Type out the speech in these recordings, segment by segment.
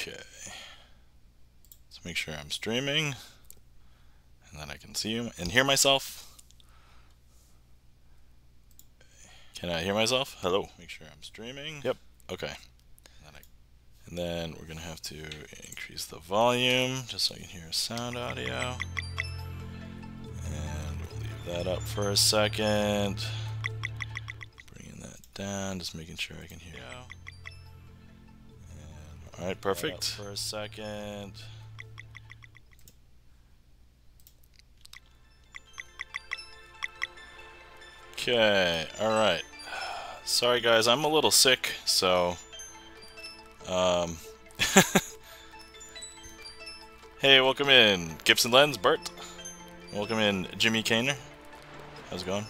Okay. Let's make sure I'm streaming. And then I can see you and hear myself. Can I hear myself? Hello. Make sure I'm streaming. Yep. Okay. And then we're going to have to increase the volume just so I can hear sound audio. And we'll leave that up for a second. Bringing that down, just making sure I can hear you. Alright, perfect. For a second. Okay, alright. Sorry guys, I'm a little sick, so... Um... hey, welcome in Gibson Lens, Bert. Welcome in Jimmy Kaner. How's it going?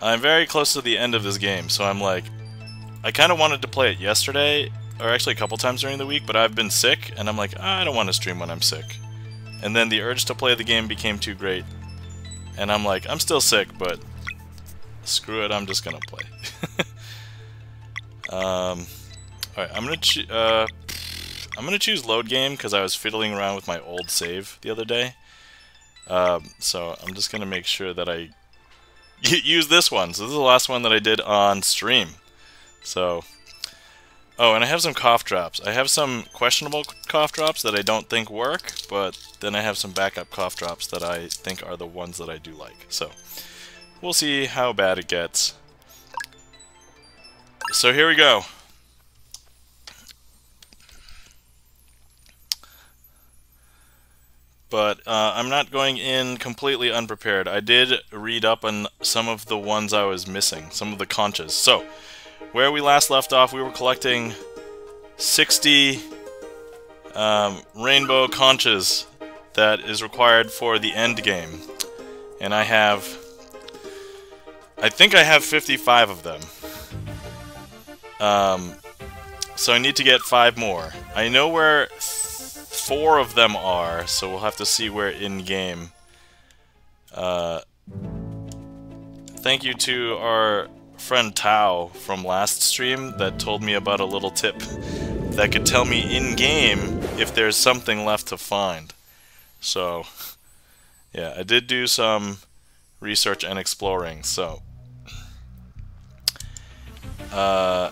I'm very close to the end of this game, so I'm like... I kind of wanted to play it yesterday, or actually a couple times during the week, but I've been sick, and I'm like, I don't want to stream when I'm sick. And then the urge to play the game became too great, and I'm like, I'm still sick, but screw it, I'm just gonna play. um, alright, I'm gonna uh, I'm gonna choose load game because I was fiddling around with my old save the other day. Um, so I'm just gonna make sure that I use this one. So this is the last one that I did on stream. So, oh, and I have some cough drops. I have some questionable cough drops that I don't think work, but then I have some backup cough drops that I think are the ones that I do like. So, we'll see how bad it gets. So here we go. But uh, I'm not going in completely unprepared. I did read up on some of the ones I was missing, some of the conches. So, where we last left off, we were collecting 60 um, rainbow conches that is required for the end game. And I have... I think I have 55 of them. Um, so I need to get five more. I know where four of them are, so we'll have to see where in-game. Uh, thank you to our friend Tao from last stream that told me about a little tip that could tell me in-game if there's something left to find. So, yeah, I did do some research and exploring, so... Uh,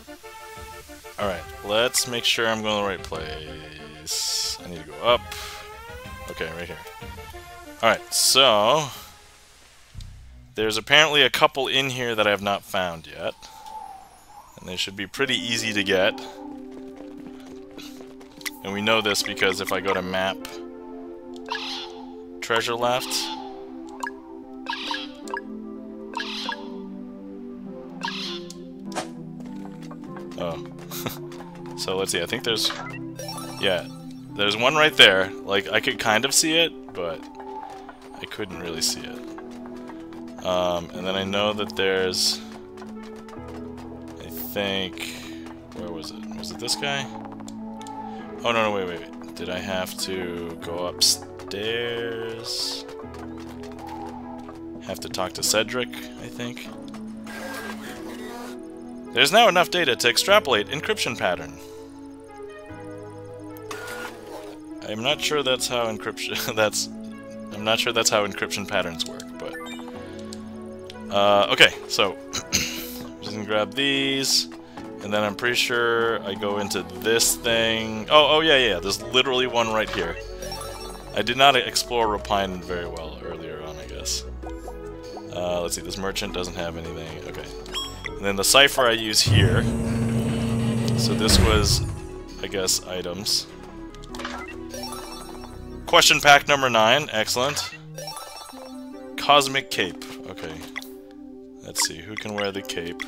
Alright, let's make sure I'm going to the right place. I need to go up. Okay, right here. Alright, so... There's apparently a couple in here that I have not found yet. And they should be pretty easy to get. And we know this because if I go to map, treasure left, Oh. so let's see, I think there's... Yeah, there's one right there. Like, I could kind of see it, but I couldn't really see it. Um, and then I know that there's... I think... Where was it? Was it this guy? Oh, no, no, wait, wait, wait. Did I have to go upstairs? Have to talk to Cedric, I think. There's now enough data to extrapolate encryption pattern. I'm not sure that's how encryption... that's... I'm not sure that's how encryption patterns work. Uh, okay, so I'm just gonna grab these, and then I'm pretty sure I go into this thing. Oh, oh yeah, yeah, there's literally one right here. I did not explore Repine very well earlier on, I guess. Uh, let's see, this merchant doesn't have anything. Okay. And then the cipher I use here. So this was, I guess, items. Question pack number 9, excellent. Cosmic Cape, okay. Let's see, who can wear the cape?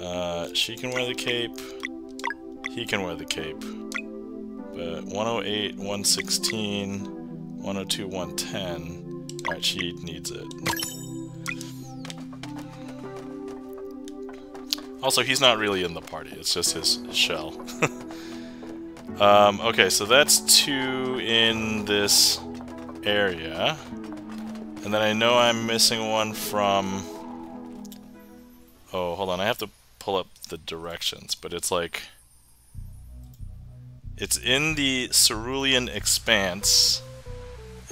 Uh, she can wear the cape. He can wear the cape. But 108, 116, 102, 110. Alright, she needs it. Also, he's not really in the party, it's just his shell. um, okay, so that's two in this area. And then I know I'm missing one from... Oh, hold on, I have to pull up the directions, but it's like... It's in the Cerulean Expanse,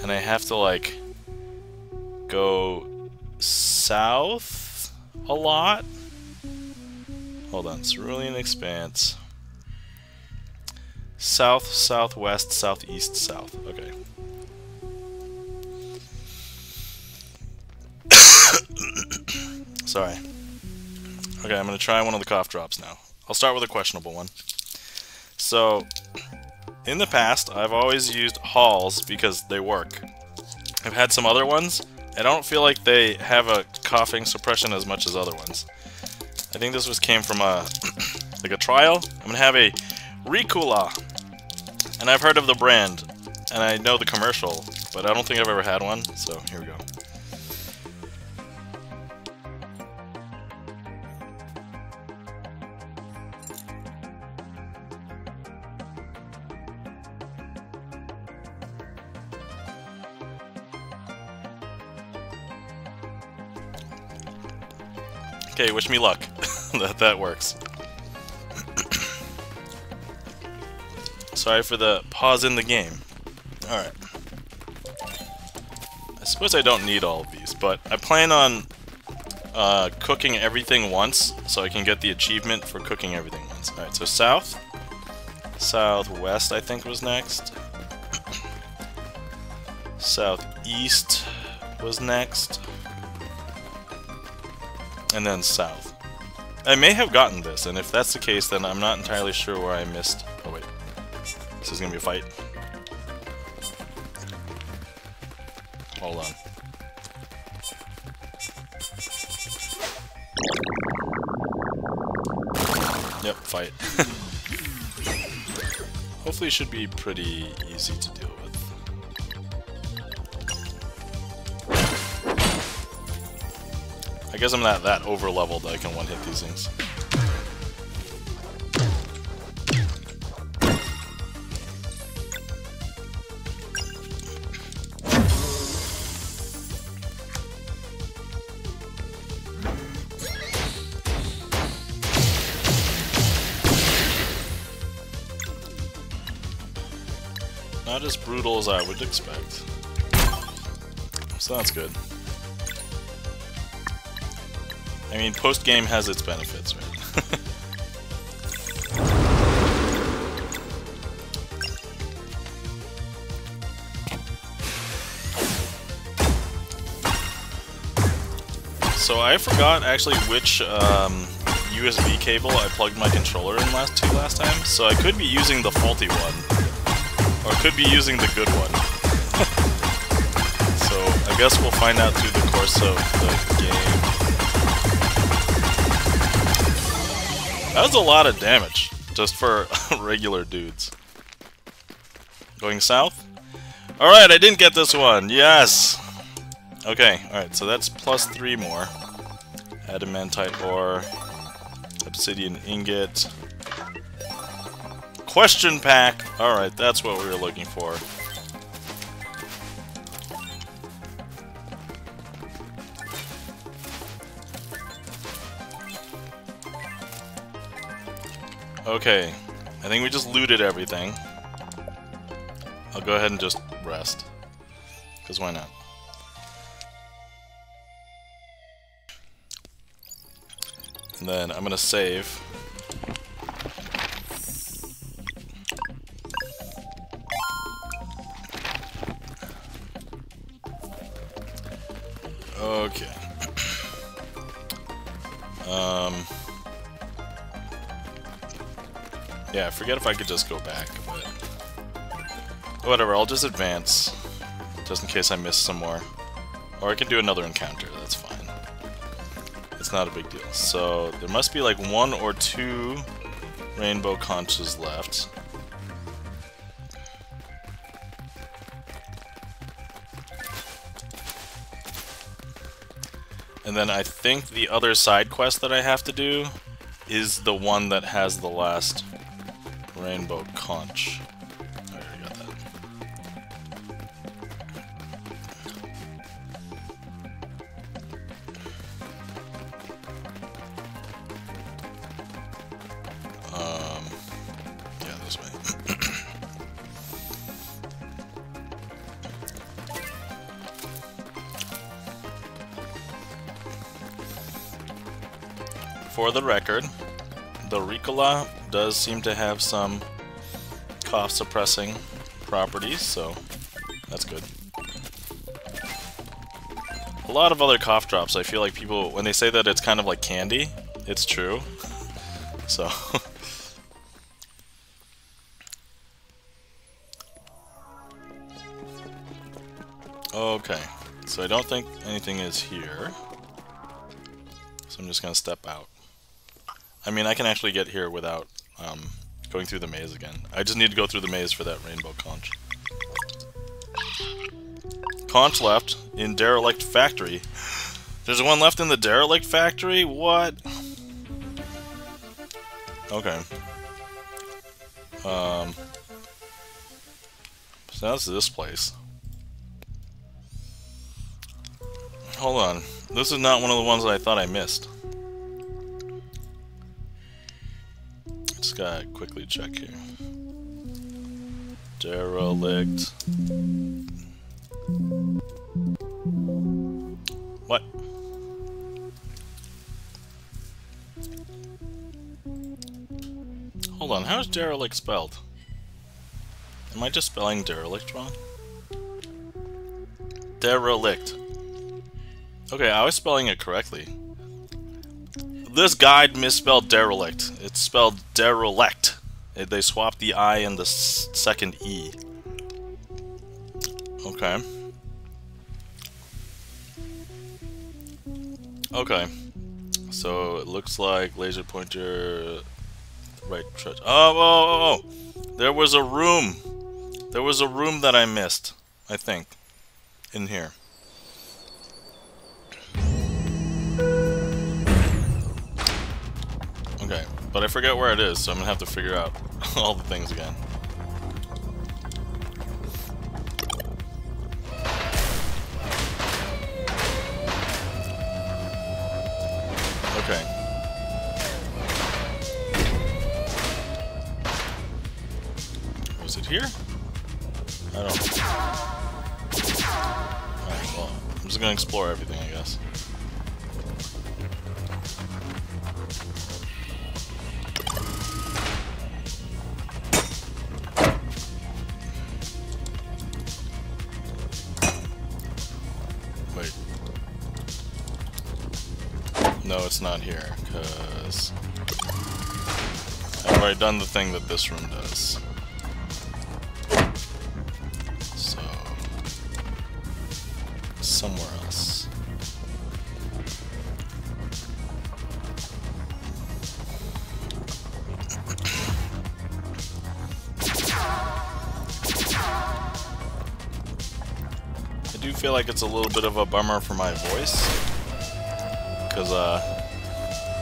and I have to, like, go south a lot? Hold on, Cerulean Expanse. South, southwest, southeast, south. Okay. Sorry. Okay, I'm gonna try one of the cough drops now. I'll start with a questionable one. So, in the past, I've always used Halls because they work. I've had some other ones. I don't feel like they have a coughing suppression as much as other ones. I think this was came from a like a trial. I'm gonna have a Ricola, and I've heard of the brand, and I know the commercial, but I don't think I've ever had one. So here we go. Okay, wish me luck. that that works. Sorry for the pause in the game. Alright. I suppose I don't need all of these, but I plan on uh, cooking everything once, so I can get the achievement for cooking everything once. Alright, so south. Southwest, I think, was next. Southeast was next and then south. I may have gotten this, and if that's the case, then I'm not entirely sure where I missed... Oh wait, this is gonna be a fight. Hold on. Yep, fight. Hopefully it should be pretty easy to deal I guess I'm not that over leveled that I can one hit these things. Not as brutal as I would expect. So that's good. I mean, post-game has its benefits, right? so I forgot actually which um, USB cable I plugged my controller in last to last time, so I could be using the faulty one, or could be using the good one. so I guess we'll find out through the course of the game. That was a lot of damage, just for regular dudes. Going south? Alright, I didn't get this one. Yes! Okay, alright, so that's plus three more. Adamantite ore, obsidian ingot, question pack! Alright, that's what we were looking for. Okay, I think we just looted everything. I'll go ahead and just rest. Because why not? And then I'm gonna save. Forget if I could just go back, but... Whatever, I'll just advance. Just in case I miss some more. Or I can do another encounter, that's fine. It's not a big deal. So, there must be like one or two rainbow conches left. And then I think the other side quest that I have to do is the one that has the last rainbow conch. Oh, I already got that. Um, yeah, this way. For the record, the Ricola does seem to have some cough suppressing properties, so that's good. A lot of other cough drops, I feel like people, when they say that it's kind of like candy, it's true. So... okay, so I don't think anything is here. So I'm just gonna step out. I mean, I can actually get here without um, going through the maze again. I just need to go through the maze for that rainbow conch. Conch left in Derelict Factory. There's one left in the Derelict Factory? What? Okay. Um... So that's this place. Hold on. This is not one of the ones that I thought I missed. Just gotta quickly check here. Derelict. What? Hold on, how is derelict spelled? Am I just spelling derelict wrong? Derelict. Okay, I was spelling it correctly. This guide misspelled derelict. It's spelled derelict. They swapped the I and the second E. Okay. Okay. So it looks like laser pointer right Oh, oh, oh, oh! There was a room! There was a room that I missed, I think, in here. But I forget where it is, so I'm gonna have to figure out all the things again. Okay. Was it here? I don't know. Alright, well, I'm just gonna explore everything, I guess. Not here, because I've already done the thing that this room does. So, somewhere else. I do feel like it's a little bit of a bummer for my voice because uh,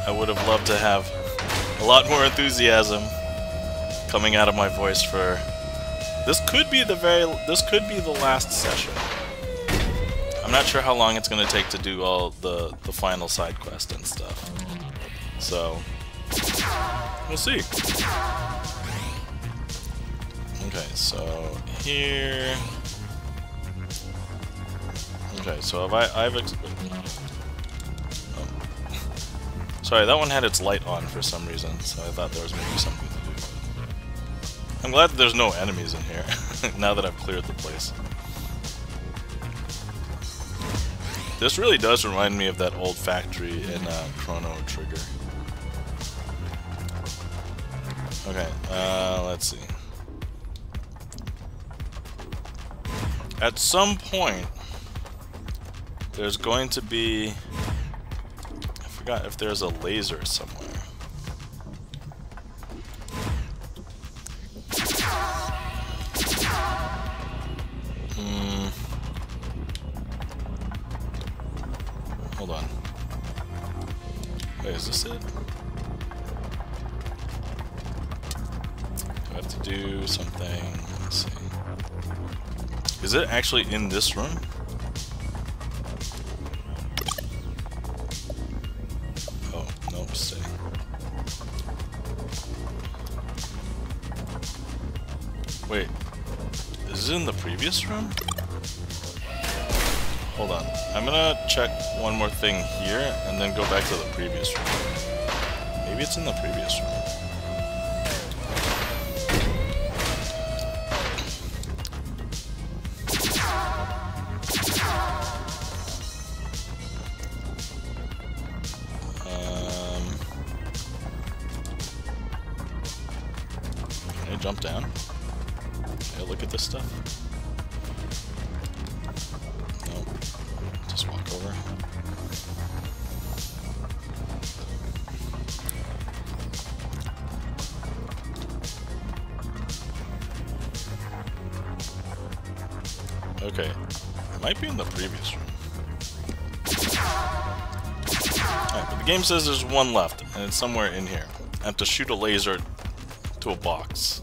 I would have loved to have a lot more enthusiasm coming out of my voice for this could be the very this could be the last session. I'm not sure how long it's going to take to do all the the final side quest and stuff. So we'll see. Okay, so here. Okay, so have I I've Sorry, that one had its light on for some reason, so I thought there was maybe something to do. I'm glad that there's no enemies in here, now that I've cleared the place. This really does remind me of that old factory in uh, Chrono Trigger. Okay, uh, let's see. At some point, there's going to be forgot if there's a laser somewhere. Hmm. Hold on. Wait, is this it? Do I have to do something? Is it actually in this room? Previous room? Hold on. I'm gonna check one more thing here, and then go back to the previous room. maybe it's in the previous room. Game says there's one left, and it's somewhere in here. I have to shoot a laser to a box.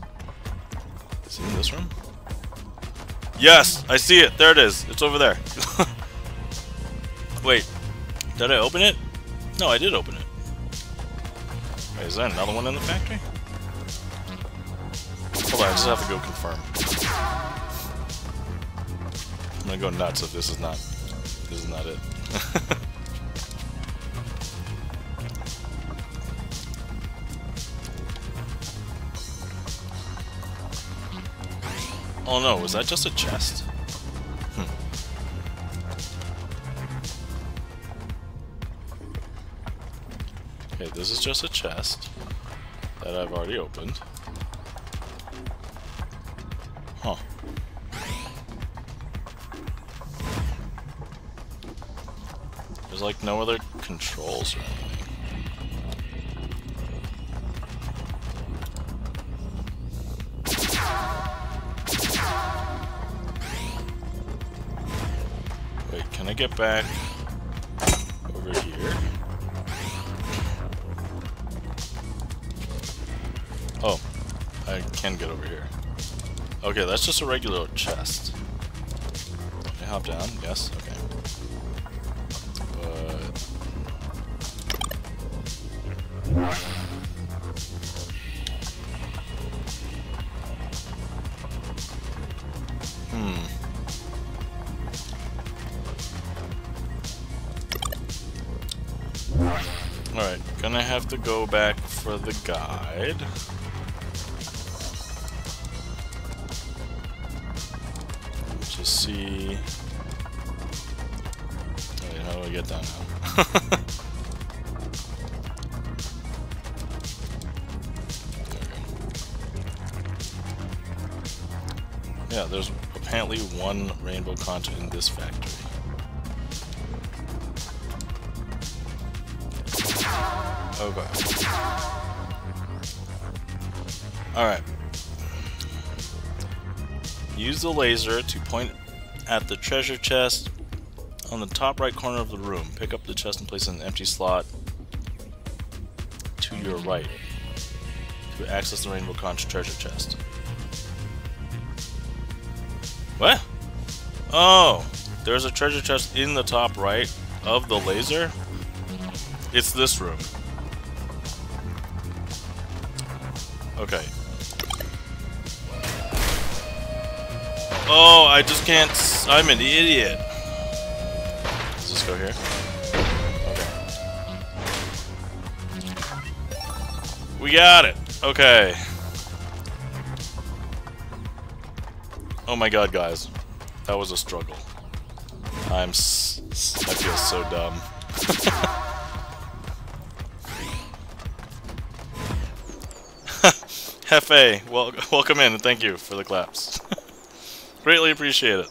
In this room? Yes! I see it! There it is! It's over there. Wait. Did I open it? No, I did open it. Wait, is there another one in the factory? Hold on, I just have to go confirm. I'm gonna go nuts if this is not this is not it. oh no, was that just a chest? Hmm. Okay, this is just a chest that I've already opened. Huh. There's like no other controls or anything. Back over here? Oh, I can get over here. Okay, that's just a regular chest. Can I hop down? Yes, go back for the guide. Use the laser to point at the treasure chest on the top right corner of the room. Pick up the chest and place it in an empty slot to your right to access the Rainbow Conch treasure chest. What? Oh, there's a treasure chest in the top right of the laser. It's this room. Okay. Oh, I just can't. I'm an idiot. Does this go here? Okay. We got it. Okay. Oh my god, guys. That was a struggle. I'm I feel so dumb. Hefe, wel welcome in and thank you for the claps. Greatly appreciate it.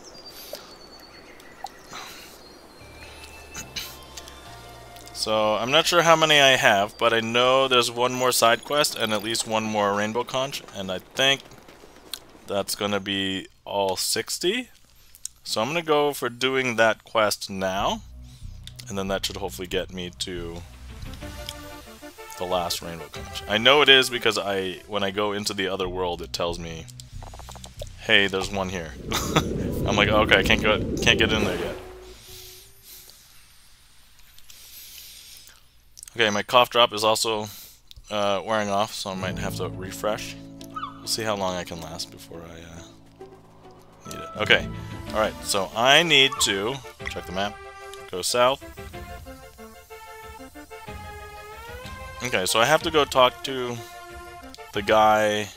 So, I'm not sure how many I have, but I know there's one more side quest and at least one more rainbow conch, and I think that's going to be all 60. So I'm going to go for doing that quest now, and then that should hopefully get me to the last rainbow conch. I know it is because I, when I go into the other world, it tells me, hey, there's one here. I'm like, okay, I can't go, can't get in there yet. Okay, my cough drop is also uh, wearing off, so I might have to refresh. We'll see how long I can last before I uh, need it. Okay, alright, so I need to, check the map, go south. Okay, so I have to go talk to the guy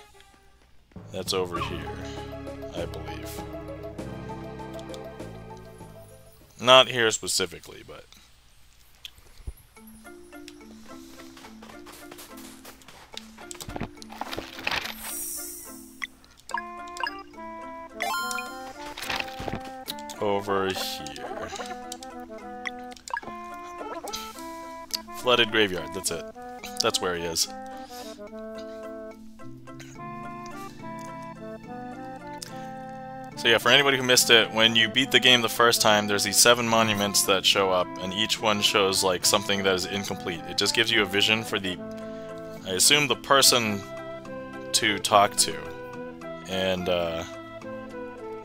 that's over here, I believe. Not here specifically, but... Over here. Flooded graveyard, that's it. That's where he is. So yeah, for anybody who missed it, when you beat the game the first time, there's these seven monuments that show up, and each one shows like something that is incomplete. It just gives you a vision for the, I assume, the person to talk to. And uh,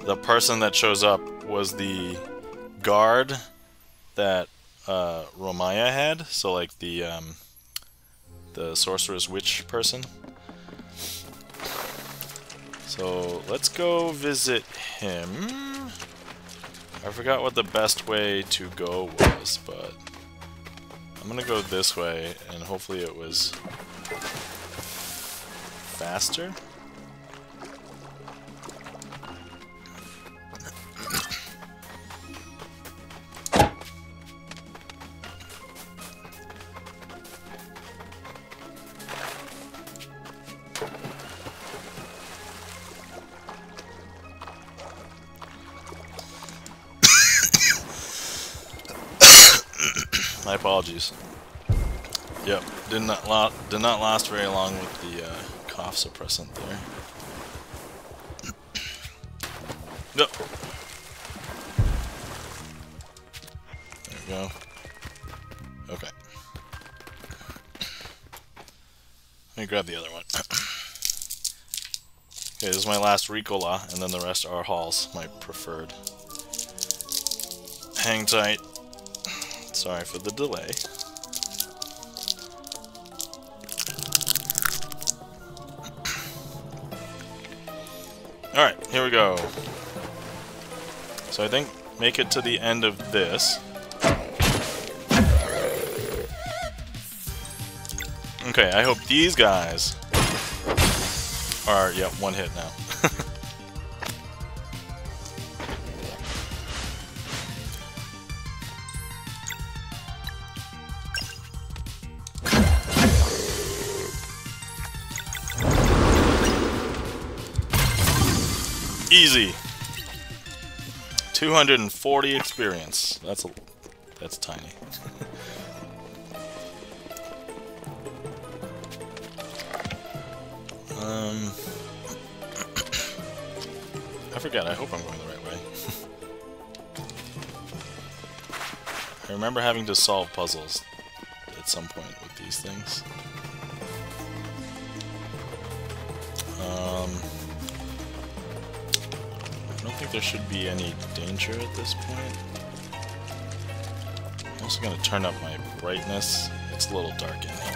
the person that shows up was the guard that uh, Romaya had, so like the um, the sorceress witch person. So let's go visit him. I forgot what the best way to go was, but I'm gonna go this way, and hopefully it was faster. Apologies. Yep, did not la did not last very long with the uh, cough suppressant there. Yep. There we go. Okay. Let me grab the other one. okay, this is my last Ricola, and then the rest are Halls, my preferred. Hang tight. Sorry for the delay. Alright, here we go. So I think make it to the end of this. Okay, I hope these guys are, yep, one hit now. 240 experience. That's a that's tiny. um I forget. I hope I'm going the right way. I remember having to solve puzzles at some point with these things. Um think there should be any danger at this point. I'm also going to turn up my brightness. It's a little dark in here.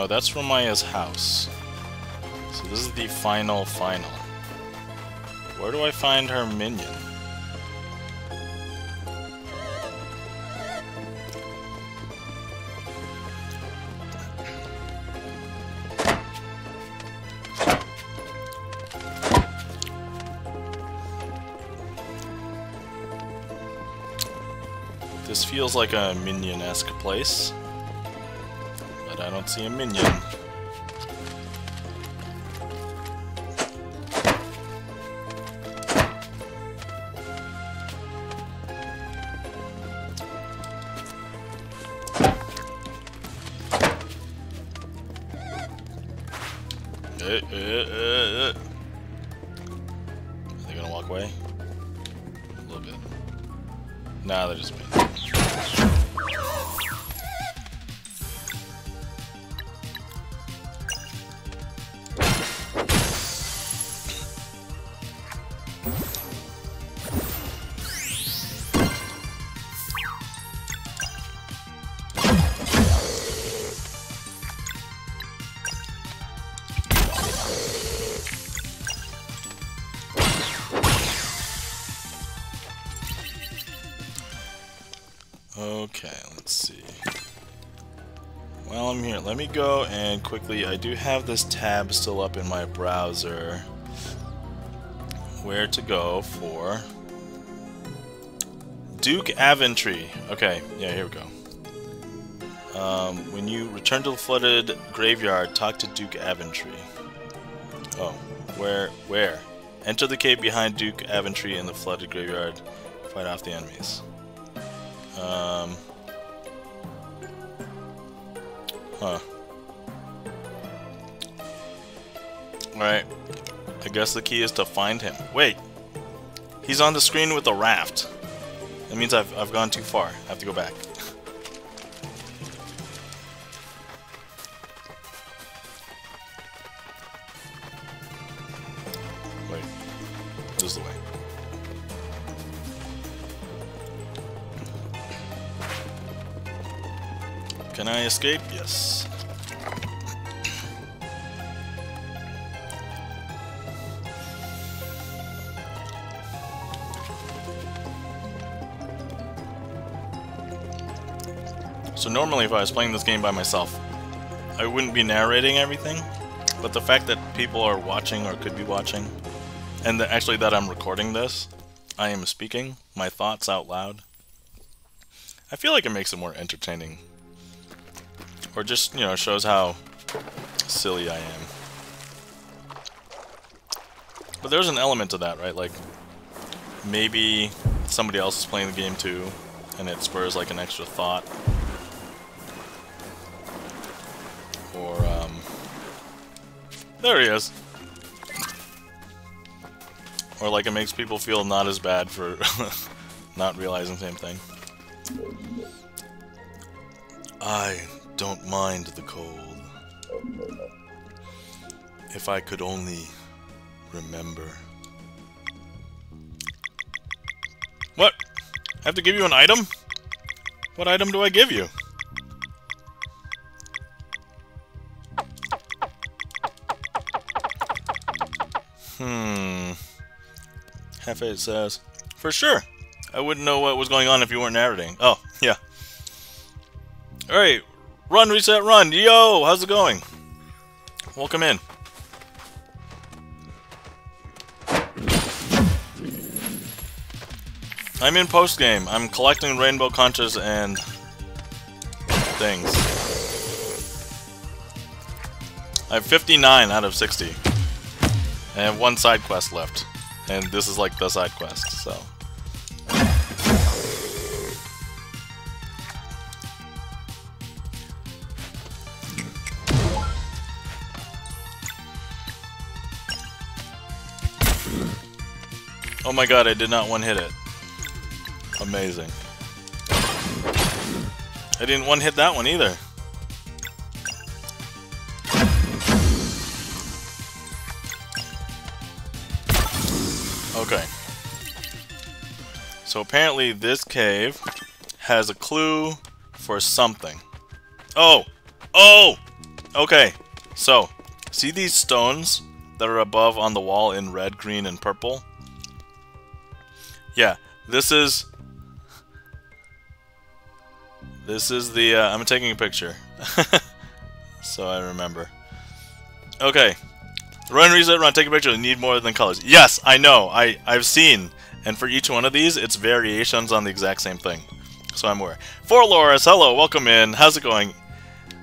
No, that's Romaya's house. So this is the final final. Where do I find her minion? This feels like a minion-esque place. Don't see a minion. Let me go and quickly, I do have this tab still up in my browser. Where to go for Duke Aventry. Okay, yeah, here we go. Um, when you return to the flooded graveyard, talk to Duke Aventry. Oh, where? Where? Enter the cave behind Duke Aventry in the flooded graveyard. Fight off the enemies. Um. Huh. Alright. I guess the key is to find him. Wait! He's on the screen with the raft. That means I've, I've gone too far. I have to go back. Wait. This is the way. Can I escape? Yes. Normally if I was playing this game by myself, I wouldn't be narrating everything, but the fact that people are watching or could be watching, and actually that I'm recording this, I am speaking my thoughts out loud, I feel like it makes it more entertaining. Or just, you know, shows how silly I am. But there's an element to that, right? Like, maybe somebody else is playing the game too, and it spurs like an extra thought There he is. Or like it makes people feel not as bad for not realizing the same thing. I don't mind the cold. If I could only remember. What? I have to give you an item? What item do I give you? Hmm. Hefe says, For sure. I wouldn't know what was going on if you weren't narrating. Oh, yeah. Alright. Run, reset, run. Yo, how's it going? Welcome in. I'm in post-game. I'm collecting rainbow conchas and things. I have 59 out of 60. I have one side quest left. And this is like the side quest, so... Oh my god, I did not one hit it. Amazing. I didn't one hit that one either. So apparently this cave has a clue for something. Oh! Oh! Okay. So, see these stones that are above on the wall in red, green, and purple? Yeah, this is... This is the... Uh, I'm taking a picture. so I remember. Okay, Run, reset, run, take a picture. You need more than colors. Yes, I know. I, I've seen. And for each one of these, it's variations on the exact same thing. So I'm aware. For Loris, hello, welcome in. How's it going?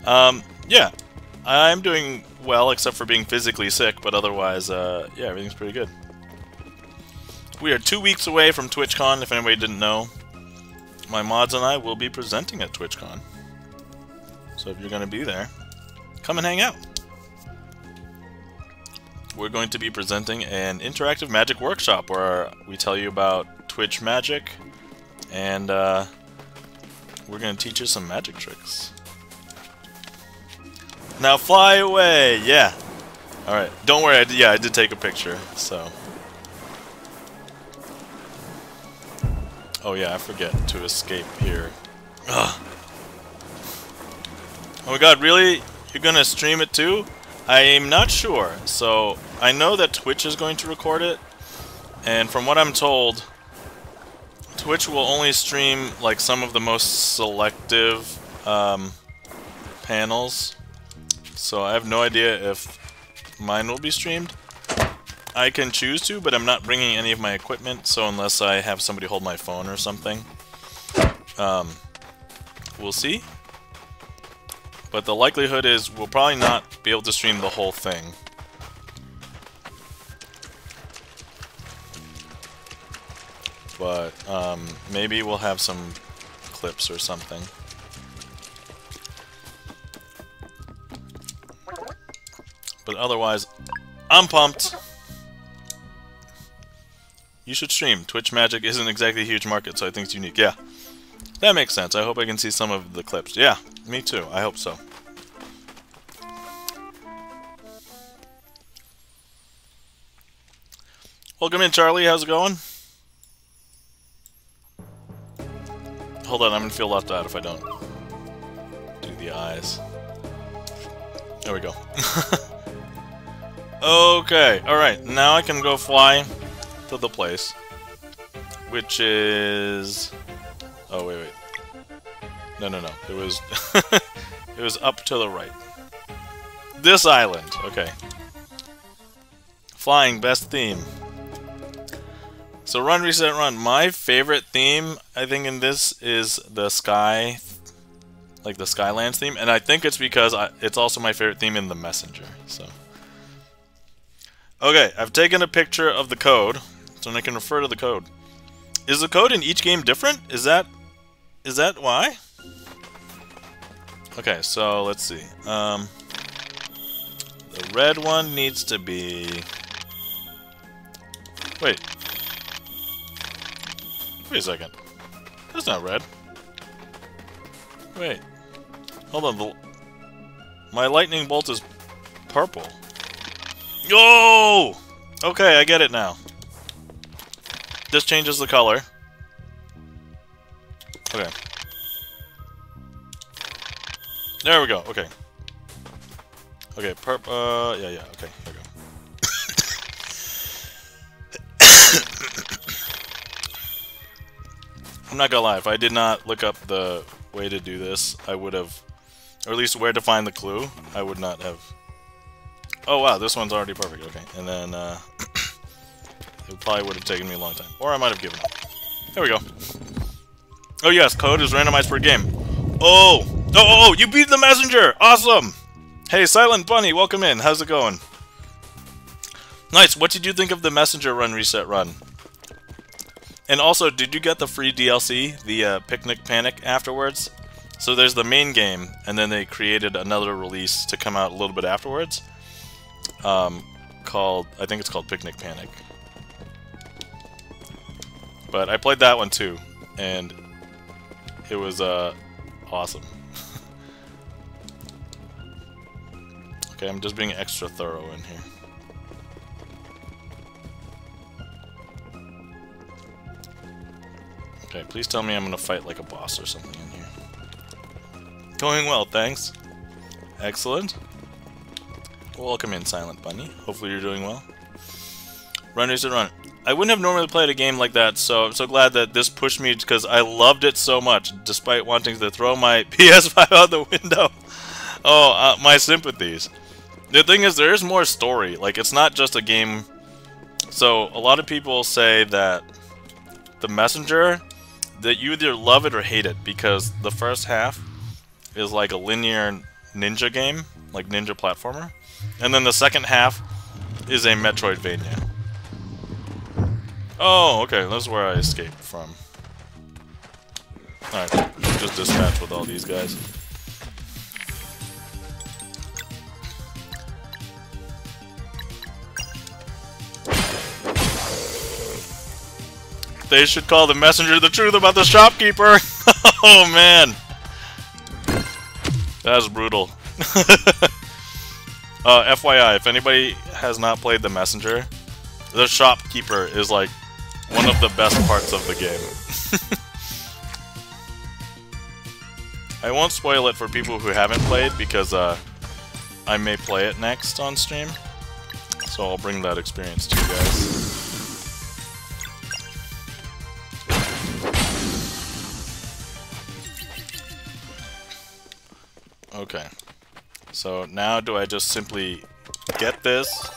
Um, yeah. I'm doing well, except for being physically sick, but otherwise, uh, yeah, everything's pretty good. We are two weeks away from TwitchCon, if anybody didn't know. My mods and I will be presenting at TwitchCon. So if you're going to be there, come and hang out we're going to be presenting an interactive magic workshop where we tell you about Twitch magic and uh, we're going to teach you some magic tricks. Now fly away! Yeah! Alright, don't worry, I did, yeah, I did take a picture, so... Oh yeah, I forget to escape here. Ugh. Oh my god, really? You're gonna stream it too? I'm not sure, so I know that Twitch is going to record it, and from what I'm told, Twitch will only stream like some of the most selective um, panels, so I have no idea if mine will be streamed. I can choose to, but I'm not bringing any of my equipment, so unless I have somebody hold my phone or something, um, we'll see. But the likelihood is we'll probably not be able to stream the whole thing. But um, maybe we'll have some clips or something. But otherwise, I'm pumped. You should stream. Twitch Magic isn't exactly a huge market, so I think it's unique. Yeah. That makes sense. I hope I can see some of the clips. Yeah, me too. I hope so. Welcome in, Charlie. How's it going? Hold on, I'm gonna feel left out if I don't do the eyes. There we go. okay, alright. Now I can go fly to the place. Which is... Oh, wait, wait. No, no, no. It was... it was up to the right. This island. Okay. Flying, best theme. So run, reset, run. My favorite theme, I think, in this is the sky, like the Skylands theme, and I think it's because I, it's also my favorite theme in the Messenger. So, okay, I've taken a picture of the code, so I can refer to the code. Is the code in each game different? Is that, is that why? Okay, so let's see. Um, the red one needs to be. Wait, Wait a second. That's not red. Wait. Hold on. The... My lightning bolt is purple. Yo! Okay, I get it now. This changes the color. Okay. There we go. Okay. Okay, perp. Uh, yeah, yeah. Okay, here we go. I'm not gonna lie, if I did not look up the way to do this, I would have... Or at least where to find the clue, I would not have... Oh wow, this one's already perfect, okay. And then, uh... it probably would have taken me a long time. Or I might have given up. There we go. Oh yes, code is randomized per game. Oh! Oh, oh, oh! You beat the messenger! Awesome! Hey, Silent Bunny, welcome in. How's it going? Nice. What did you think of the messenger run reset run? And also, did you get the free DLC, the uh, Picnic Panic, afterwards? So there's the main game, and then they created another release to come out a little bit afterwards. Um, called, I think it's called Picnic Panic. But I played that one too, and it was uh, awesome. okay, I'm just being extra thorough in here. Okay, please tell me I'm gonna fight like a boss or something in here. Going well, thanks. Excellent. Welcome in, Silent Bunny. Hopefully you're doing well. Run, race, run. I wouldn't have normally played a game like that, so I'm so glad that this pushed me because I loved it so much, despite wanting to throw my PS5 out the window. Oh, uh, my sympathies. The thing is, there is more story. Like, it's not just a game... So, a lot of people say that The Messenger that you either love it or hate it because the first half is like a linear ninja game, like ninja platformer, and then the second half is a Metroidvania. Oh, okay, that's where I escaped from. Alright, just dispatch with all these guys. They should call the messenger the truth about the shopkeeper. oh man. That's brutal. uh, FYI, if anybody has not played the messenger, the shopkeeper is like one of the best parts of the game. I won't spoil it for people who haven't played because uh, I may play it next on stream. So I'll bring that experience to you guys. Okay. So now do I just simply get this?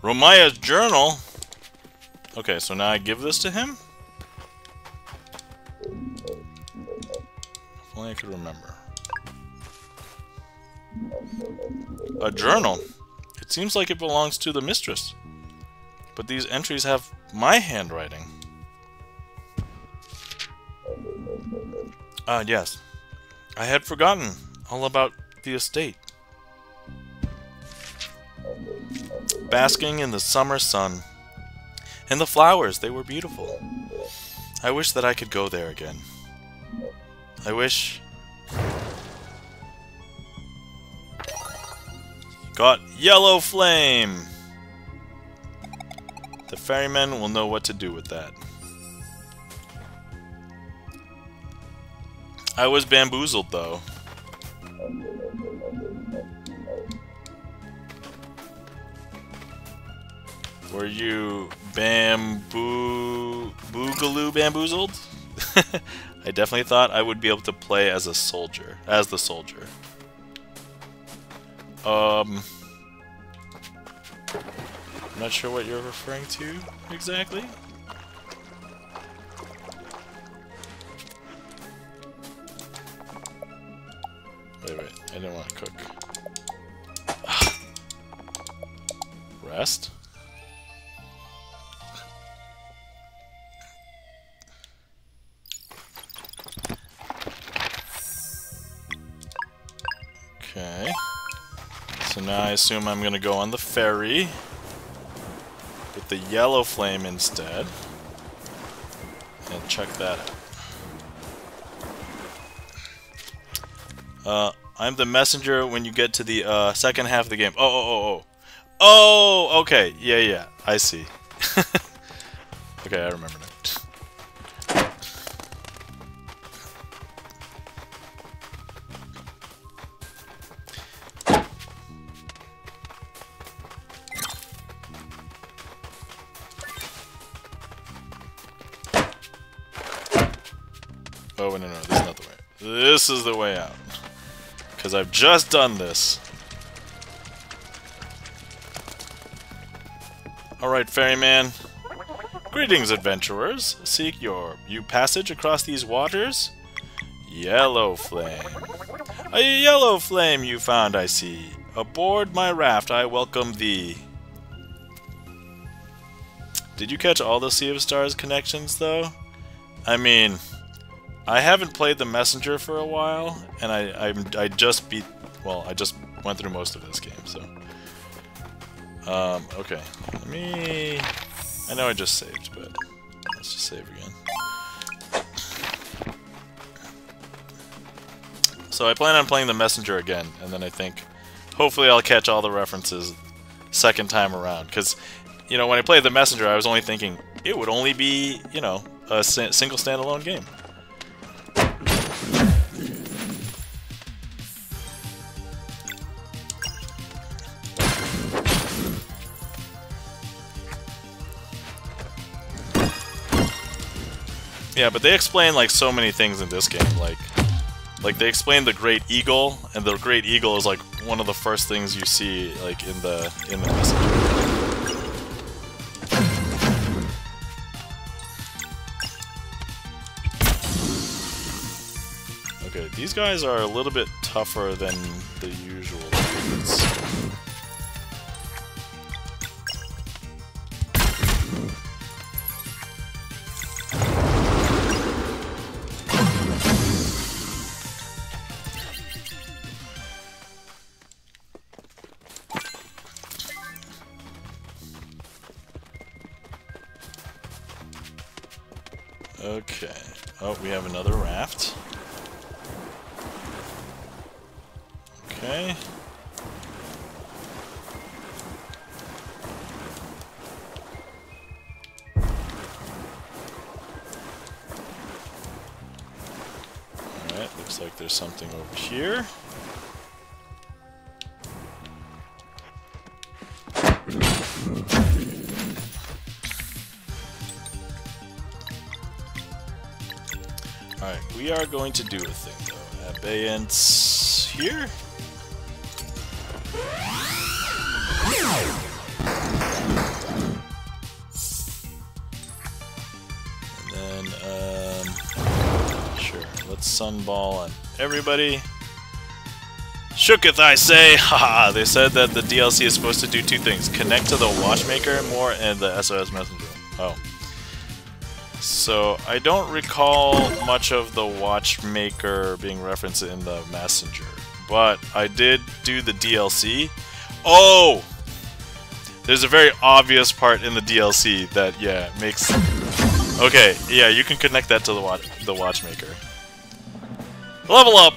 Romaya's journal? Okay, so now I give this to him? If only I could remember. A journal? It seems like it belongs to the mistress. But these entries have my handwriting. Ah, yes. I had forgotten all about the estate. Basking in the summer sun. And the flowers, they were beautiful. I wish that I could go there again. I wish... Got Yellow Flame! The ferryman will know what to do with that. I was bamboozled, though. Were you bamboo... boogaloo bamboozled? I definitely thought I would be able to play as a soldier. As the soldier. Um... I'm not sure what you're referring to exactly. Wait, wait, I didn't want to cook. Rest? Okay. So now I assume I'm gonna go on the ferry. With the yellow flame instead. And check that out. Uh, I'm the messenger when you get to the uh, second half of the game. Oh, oh, oh, oh. Oh, okay. Yeah, yeah. I see. okay, I remember now. Oh, no, no, this is not the way. This is the. Because I've just done this. Alright, ferryman. Greetings, adventurers. Seek your you passage across these waters? Yellow flame. A yellow flame you found, I see. Aboard my raft, I welcome thee. Did you catch all the Sea of Stars connections, though? I mean, I haven't played the Messenger for a while, and I I'm, I just beat well I just went through most of this game, so um okay. Let me I know I just saved, but let's just save again. So I plan on playing the Messenger again, and then I think hopefully I'll catch all the references second time around, because you know when I played the Messenger, I was only thinking it would only be you know a single standalone game. Yeah, but they explain like so many things in this game. Like, like they explain the Great Eagle, and the Great Eagle is like one of the first things you see like in the in the message. Okay, these guys are a little bit tougher than the usual. Here. Alright, we are going to do a thing though. Abeyance here? And then, um, sure, let's sunball on everybody. Shooketh, I say! Haha! they said that the DLC is supposed to do two things. Connect to the Watchmaker more and the SOS Messenger. Oh. So, I don't recall much of the Watchmaker being referenced in the Messenger. But, I did do the DLC. Oh! There's a very obvious part in the DLC that, yeah, makes... Okay, yeah, you can connect that to the watch the Watchmaker. Level up!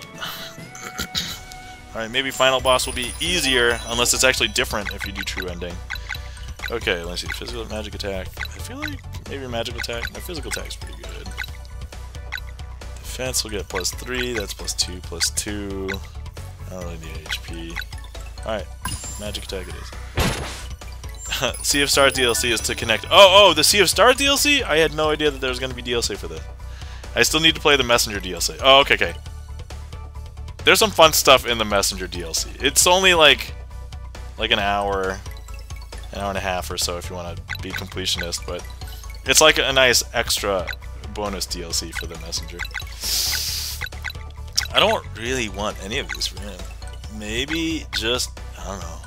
Alright, maybe final boss will be easier, unless it's actually different if you do true ending. Okay, let's see. Physical magic attack. I feel like maybe magic attack. My physical attack's pretty good. Defense will get plus 3, that's plus 2, plus 2. I don't really need HP. Alright, magic attack it is. sea of Stars DLC is to connect. Oh, oh, the Sea of Stars DLC? I had no idea that there was going to be DLC for this. I still need to play the Messenger DLC. Oh, okay, okay. There's some fun stuff in the Messenger DLC. It's only like like an hour, an hour and a half or so if you want to be completionist, but it's like a nice extra bonus DLC for the Messenger. I don't really want any of these for him. Maybe just, I don't know.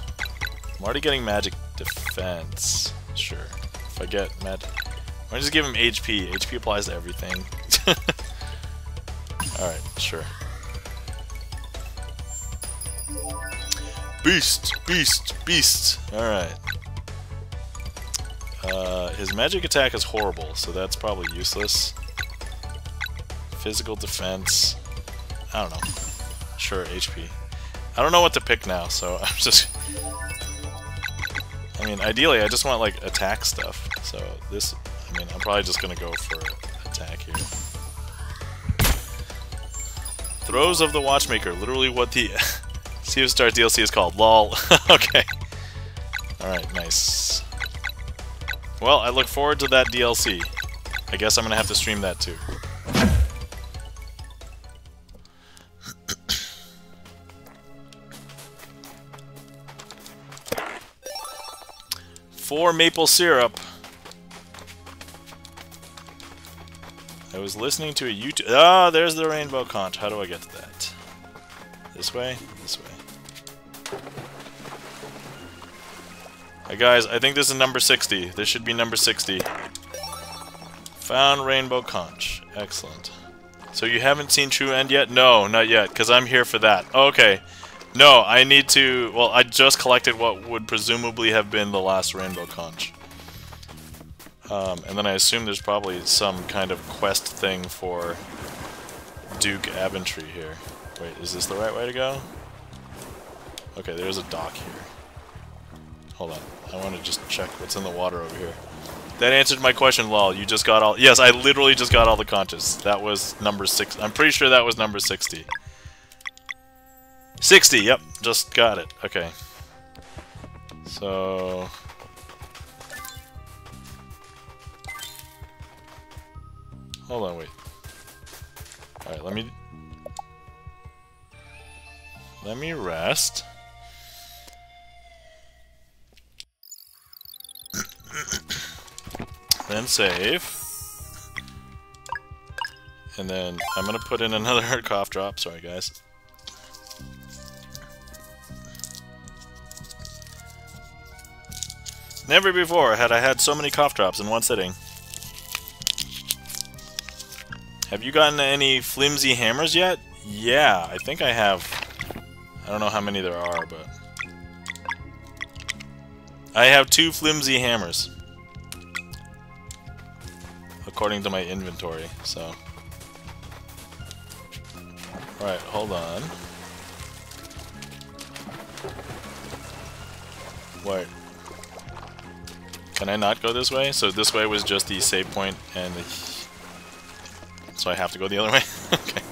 I'm already getting magic defense. Sure. If I get med... Why don't I just give him HP? HP applies to everything. Alright, sure. Beast! Beast! Beast! Alright. Uh, his magic attack is horrible, so that's probably useless. Physical defense. I don't know. Sure, HP. I don't know what to pick now, so I'm just... I mean, ideally, I just want, like, attack stuff. So this... I mean, I'm probably just gonna go for attack here. Throes of the Watchmaker, literally what the Sea of Stars DLC is called. LOL. okay. Alright, nice. Well, I look forward to that DLC. I guess I'm gonna have to stream that too. Four maple syrup. I was listening to a YouTube... Ah, there's the rainbow conch. How do I get to that? This way? This way. Hey guys, I think this is number 60. This should be number 60. Found Rainbow Conch. Excellent. So you haven't seen True End yet? No, not yet, because I'm here for that. Okay. No, I need to... Well, I just collected what would presumably have been the last Rainbow Conch. Um, and then I assume there's probably some kind of quest thing for Duke Aventry here. Wait, is this the right way to go? Okay, there's a dock here. Hold on. I want to just check what's in the water over here. That answered my question, lol. You just got all... Yes, I literally just got all the conches. That was number 6... I'm pretty sure that was number 60. 60, yep. Just got it. Okay. So... Hold on, wait. Alright, let me... Let me rest. then save. And then I'm gonna put in another cough drop. Sorry, guys. Never before had I had so many cough drops in one sitting. Have you gotten any flimsy hammers yet? Yeah, I think I have. I don't know how many there are, but... I have two flimsy hammers. According to my inventory, so... Alright, hold on. What? Can I not go this way? So this way was just the save point and. So I have to go the other way? okay.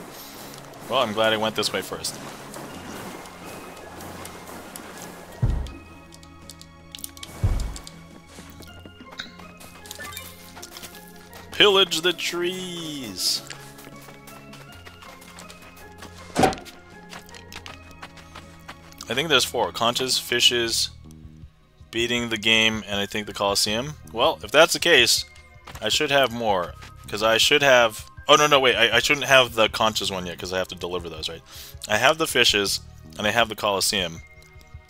Well, I'm glad I went this way first. Pillage the trees! I think there's four. Conches, fishes, beating the game, and I think the Coliseum. Well, if that's the case, I should have more. Because I should have... Oh, no, no, wait. I, I shouldn't have the Conches one yet, because I have to deliver those, right? I have the fishes, and I have the Coliseum.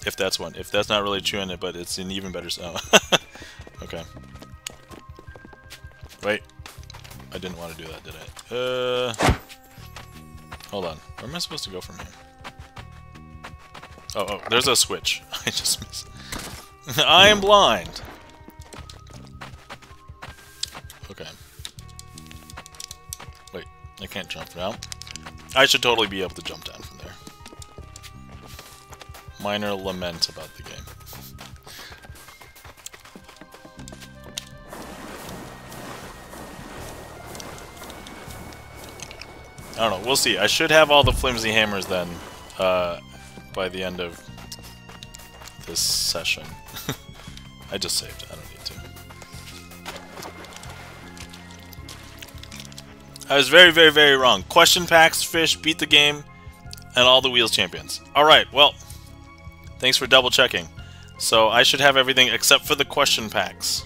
If that's one. If that's not really true in it, but it's an even better... Oh. okay. Wait. I didn't want to do that, did I? Uh... Hold on. Where am I supposed to go from here? Oh, oh, there's a switch. I just missed. I am blind. Okay. Wait, I can't jump now. I should totally be able to jump down from there. Minor lament about the game. I don't know, we'll see. I should have all the flimsy hammers then, uh, by the end of this session. I just saved, I don't need to. I was very, very, very wrong. Question packs, fish, beat the game, and all the wheels champions. Alright, well, thanks for double checking. So I should have everything except for the question packs.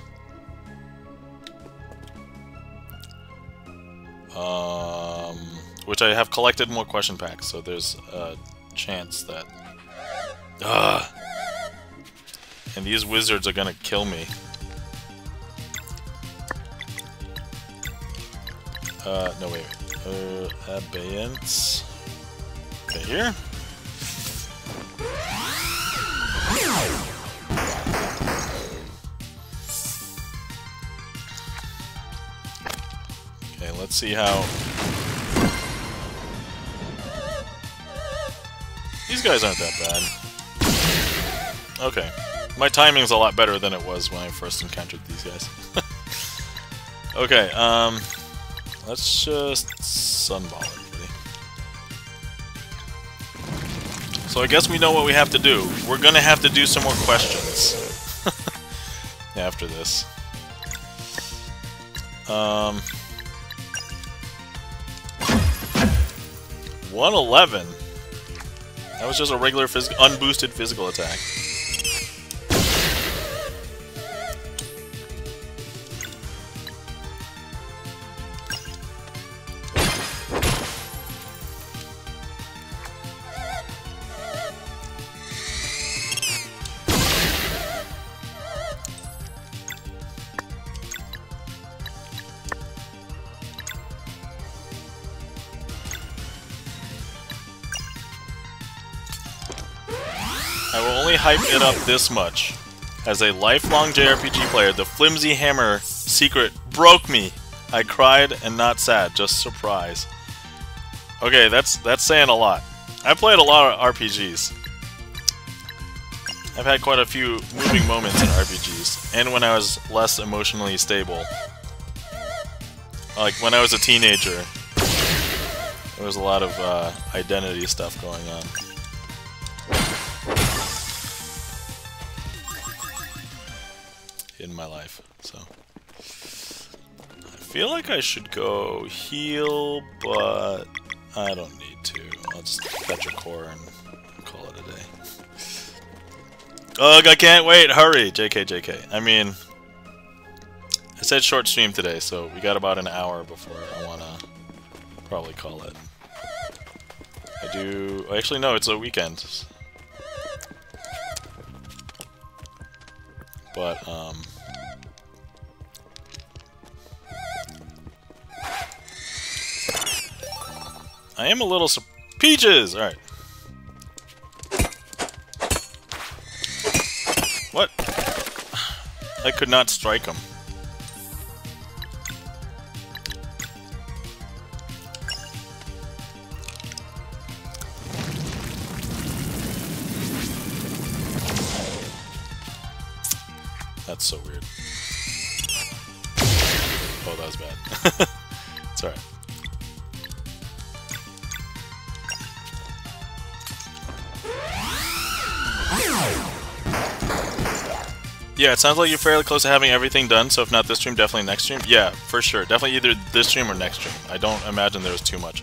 Um, which I have collected more question packs, so there's a chance that... Ugh! And these wizards are gonna kill me. Uh, no, wait. Uh, abeyance. Okay, here. Okay, let's see how... These guys aren't that bad. Okay. My timing's a lot better than it was when I first encountered these guys. okay, um... Let's just sunball everybody. So I guess we know what we have to do. We're gonna have to do some more questions. After this. Um... 111? That was just a regular phys unboosted physical attack. Hype it up this much. As a lifelong JRPG player, the flimsy hammer secret broke me. I cried and not sad, just surprise. Okay, that's that's saying a lot. I played a lot of RPGs. I've had quite a few moving moments in RPGs, and when I was less emotionally stable. Like when I was a teenager, there was a lot of uh, identity stuff going on. In my life, so... I feel like I should go heal, but I don't need to. I'll just fetch a core and call it a day. Ugh, I can't wait! Hurry! JK, JK. I mean... I said short stream today, so we got about an hour before I wanna probably call it. I do... Actually, no, it's a weekend. But, um... I am a little Peaches! Alright. What? I could not strike him. That's so weird. Oh, that was bad. it's alright. Yeah, it sounds like you're fairly close to having everything done, so if not this stream, definitely next stream. Yeah, for sure. Definitely either this stream or next stream. I don't imagine there's too much.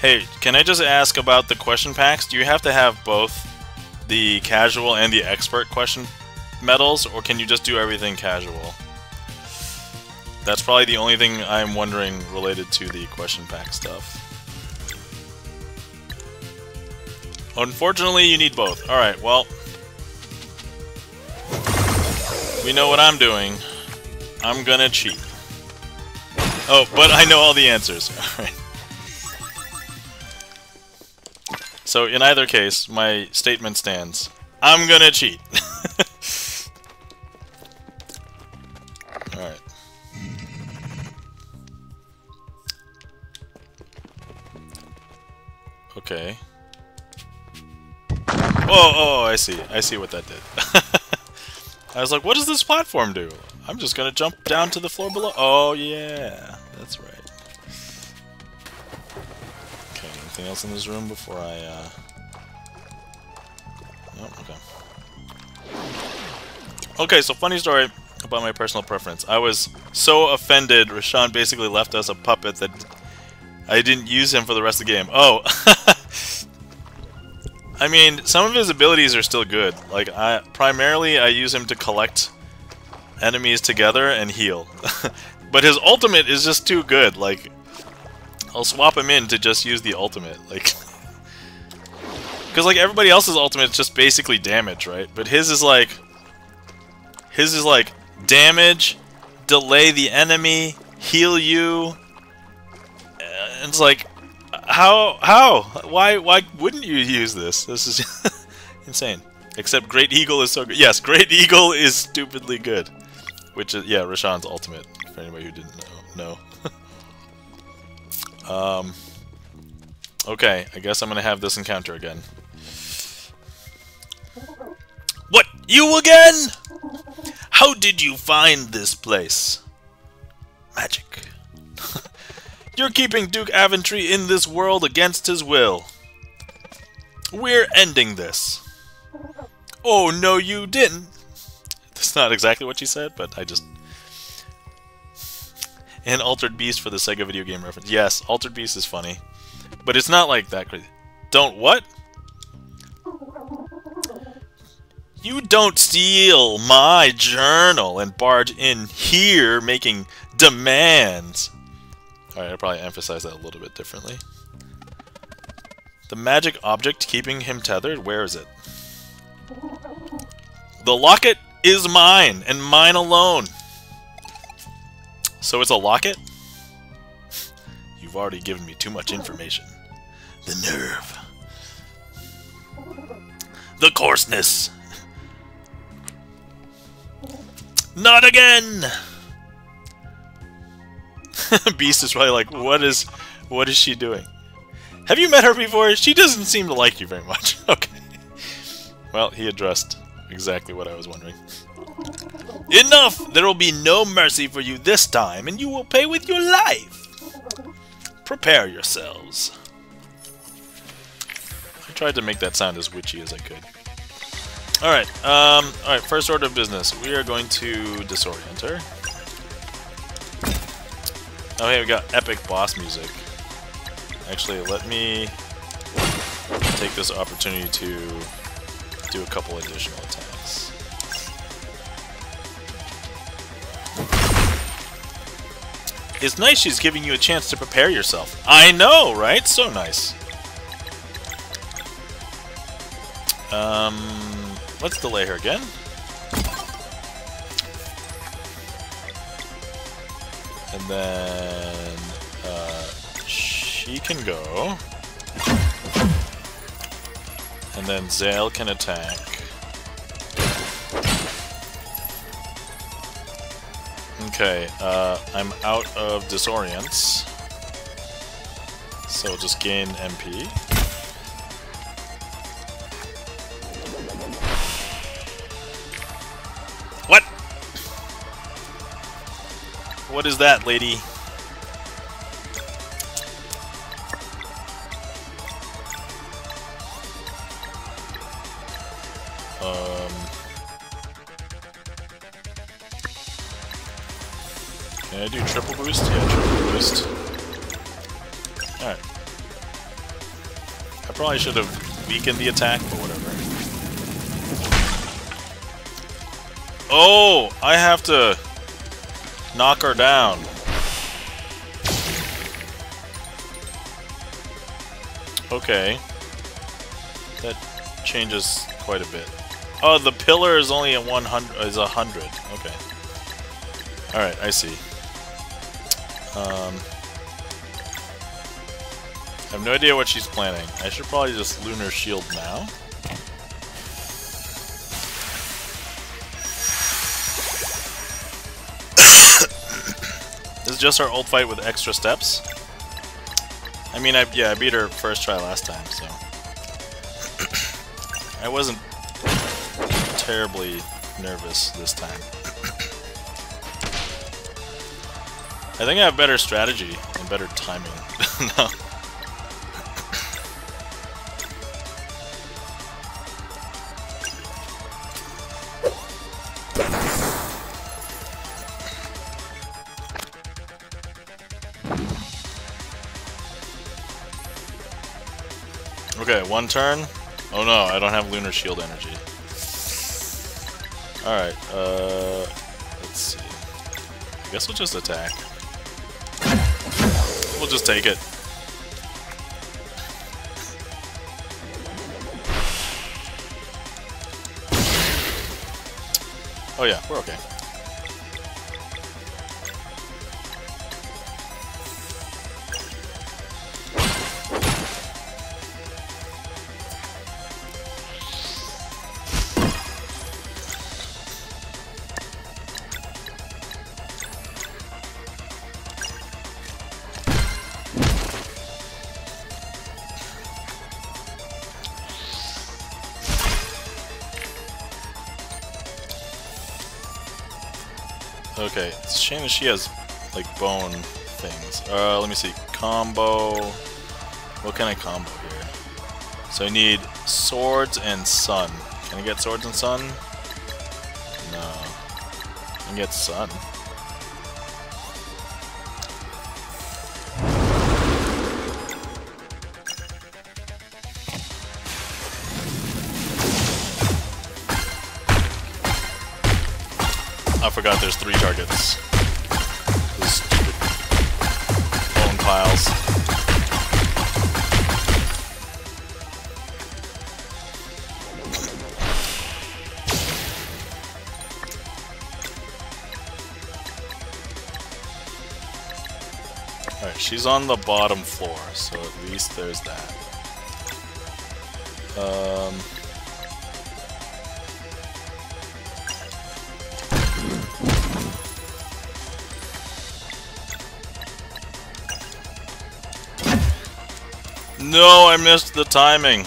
Hey, can I just ask about the question packs? Do you have to have both the casual and the expert question medals, or can you just do everything casual? That's probably the only thing I'm wondering related to the question pack stuff. Unfortunately, you need both. Alright, well... We know what I'm doing. I'm gonna cheat. Oh, but I know all the answers. Alright. So, in either case, my statement stands. I'm gonna cheat. Alright. Okay. Oh, oh, oh, I see. I see what that did. I was like, what does this platform do? I'm just gonna jump down to the floor below. Oh, yeah. That's right. Okay, anything else in this room before I, uh... Nope, okay. Okay, so funny story about my personal preference. I was so offended Resh'an basically left us a puppet that I didn't use him for the rest of the game. Oh! I mean, some of his abilities are still good. Like, I primarily I use him to collect enemies together and heal. but his ultimate is just too good. Like, I'll swap him in to just use the ultimate. Like, because like everybody else's ultimate is just basically damage, right? But his is like, his is like damage, delay the enemy, heal you. And it's like, how? How? Why? Why wouldn't you use this? This is insane. Except Great Eagle is so good. Yes, Great Eagle is stupidly good. Which is, yeah, Resh'an's ultimate, for anybody who didn't know. No. um, okay, I guess I'm gonna have this encounter again. What? You again? How did you find this place? Magic. You're keeping Duke Aventry in this world against his will. We're ending this. Oh, no, you didn't. That's not exactly what she said, but I just... And Altered Beast for the Sega video game reference. Yes, Altered Beast is funny. But it's not like that crazy. Don't what? You don't steal my journal and barge in here making demands. Alright, I'll probably emphasize that a little bit differently. The magic object keeping him tethered, where is it? The locket is mine, and mine alone. So it's a locket? You've already given me too much information. The nerve. The coarseness. Not again! Beast is probably like, what is, what is she doing? Have you met her before? She doesn't seem to like you very much. okay. Well, he addressed exactly what I was wondering. Enough! There will be no mercy for you this time, and you will pay with your life! Prepare yourselves. I tried to make that sound as witchy as I could. Alright, um, alright, first order of business. We are going to disorient her. Oh hey, we got epic boss music. Actually, let me take this opportunity to do a couple additional attacks. It's nice she's giving you a chance to prepare yourself. I know, right? So nice. Um, let's delay her again. And then uh, she can go. And then Zale can attack. Okay, uh, I'm out of disorients. So just gain MP. What is that, lady? Um... Can I do triple boost? Yeah, triple boost. Alright. I probably should have weakened the attack, but whatever. Oh! I have to knock her down. Okay. That changes quite a bit. Oh, the pillar is only a 100 is a 100. Okay. All right, I see. Um I have no idea what she's planning. I should probably just Lunar Shield now. This is just our old fight with extra steps. I mean, I, yeah, I beat her first try last time, so... I wasn't terribly nervous this time. I think I have better strategy and better timing. no. One turn. Oh no, I don't have Lunar Shield energy. Alright, uh... Let's see. I guess we'll just attack. We'll just take it. Oh yeah, we're okay. Shame that she has, like, bone things. Uh, let me see. Combo... What can I combo here? So I need swords and sun. Can I get swords and sun? No. I can get sun. I forgot there's three targets. She's on the bottom floor, so at least there's that. Um... No, I missed the timing.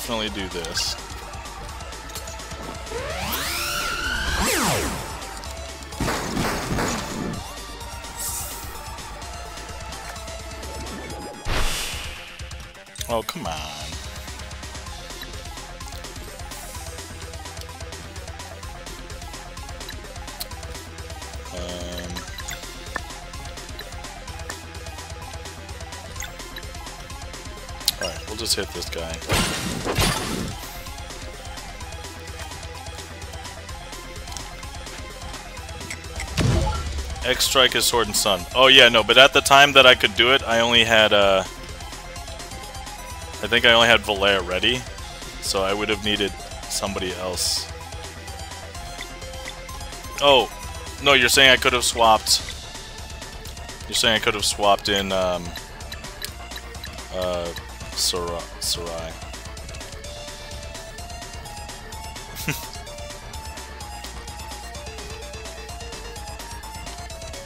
Definitely do this. Just hit this guy. X strike is sword and sun. Oh yeah, no, but at the time that I could do it, I only had uh I think I only had Valere ready, so I would have needed somebody else. Oh, no, you're saying I could have swapped... You're saying I could have swapped in, um... Uh... Serai.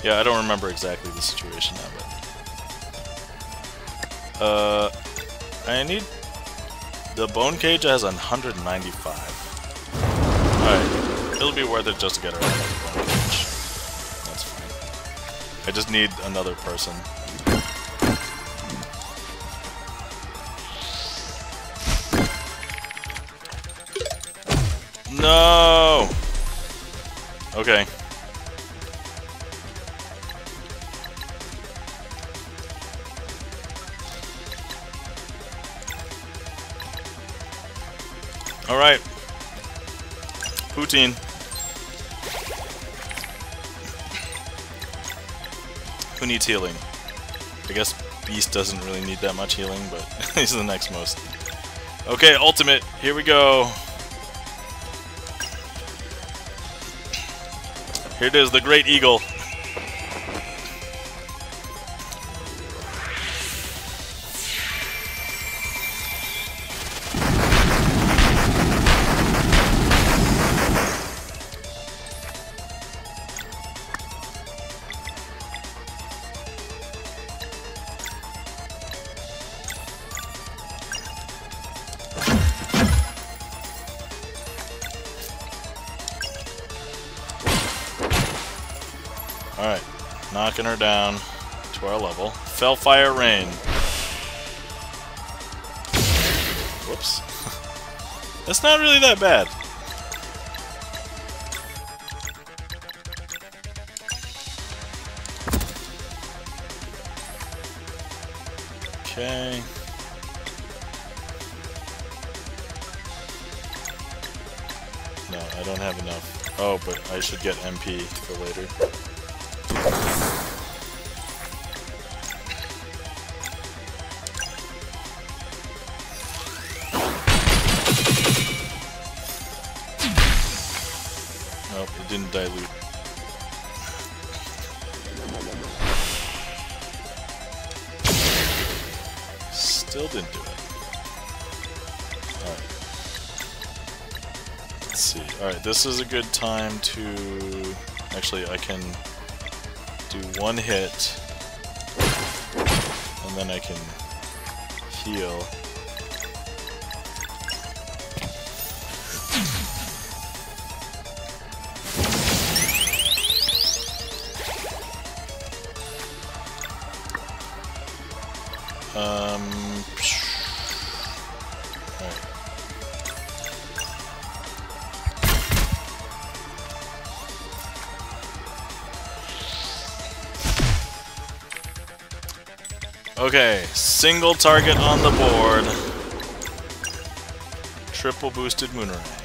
Yeah, I don't remember exactly the situation now, but... Uh... I need... The bone cage has 195. Alright. It'll be worth it just to get of the bone cage. That's fine. I just need another person. No! Okay. Alright. Poutine. Who needs healing? I guess Beast doesn't really need that much healing, but he's the next most. Okay, ultimate. Here we go. Here it is, the Great Eagle. Fellfire Rain. Whoops. That's not really that bad. Okay. No, I don't have enough. Oh, but I should get MP for later. This is a good time to... Actually, I can do one hit, and then I can heal. Okay, single target on the board. Triple boosted Moonerang.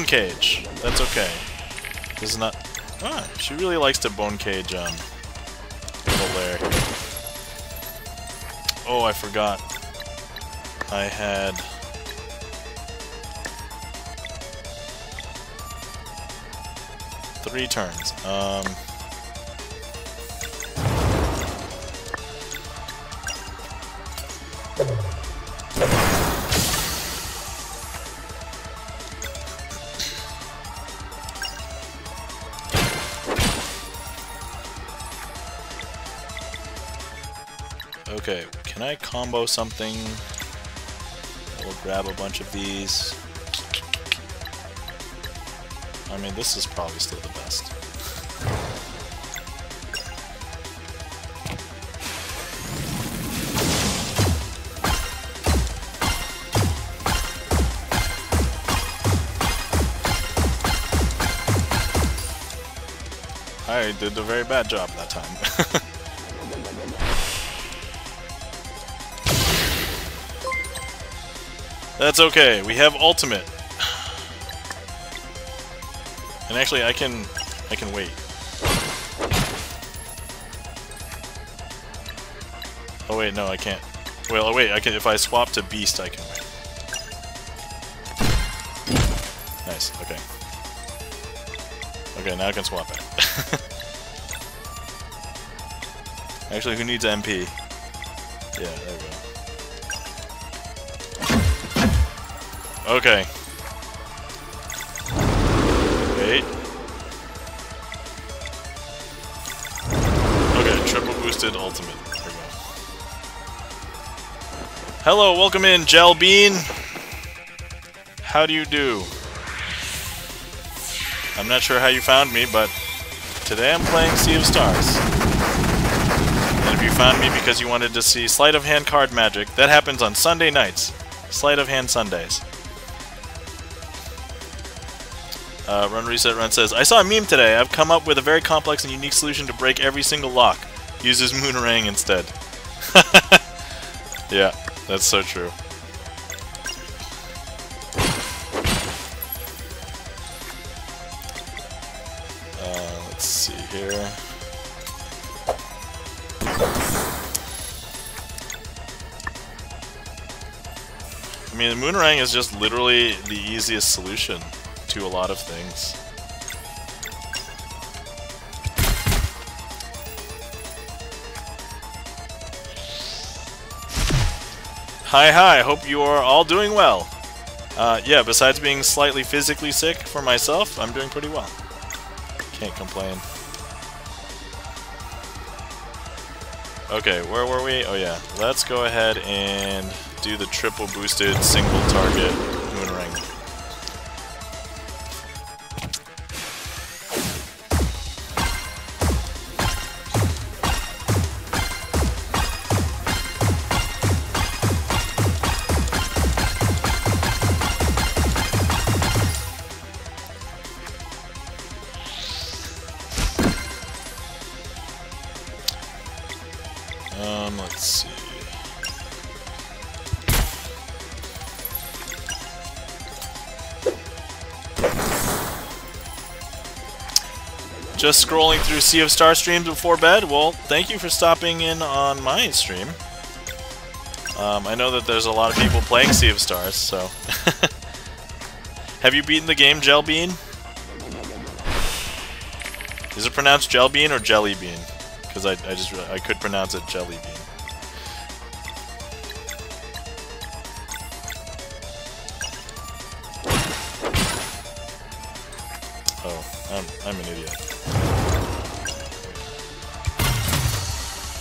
Bone cage. That's okay. This is not. Ah, she really likes to bone cage um Valere. Oh, I forgot. I had. Three turns. Um. Can I combo something? We'll grab a bunch of these. I mean, this is probably still the best. I did a very bad job that time. That's okay, we have ultimate. And actually, I can, I can wait. Oh wait, no, I can't. Well, oh, wait, I can. If I swap to beast, I can wait. Nice. Okay. Okay, now I can swap it. Actually, who needs MP? Okay. Wait. Okay, triple boosted ultimate. There we go. Hello, welcome in, Gel Bean. How do you do? I'm not sure how you found me, but today I'm playing Sea of Stars. And if you found me because you wanted to see Sleight of Hand card magic, that happens on Sunday nights. Sleight of Hand Sundays. Uh, Run Reset Run says, I saw a meme today. I've come up with a very complex and unique solution to break every single lock. Uses Moonerang instead. yeah, that's so true. Uh, let's see here. I mean, Moonerang is just literally the easiest solution to a lot of things. Hi, hi, hope you are all doing well. Uh, yeah, besides being slightly physically sick for myself, I'm doing pretty well. Can't complain. Okay, where were we? Oh yeah, let's go ahead and do the triple boosted single target Just scrolling through Sea of Star streams before bed? Well, thank you for stopping in on my stream. Um, I know that there's a lot of people playing Sea of Stars, so... Have you beaten the game Gel Bean? Is it pronounced Gel Bean or Jelly Bean? Because I, I just I could pronounce it Jelly Bean.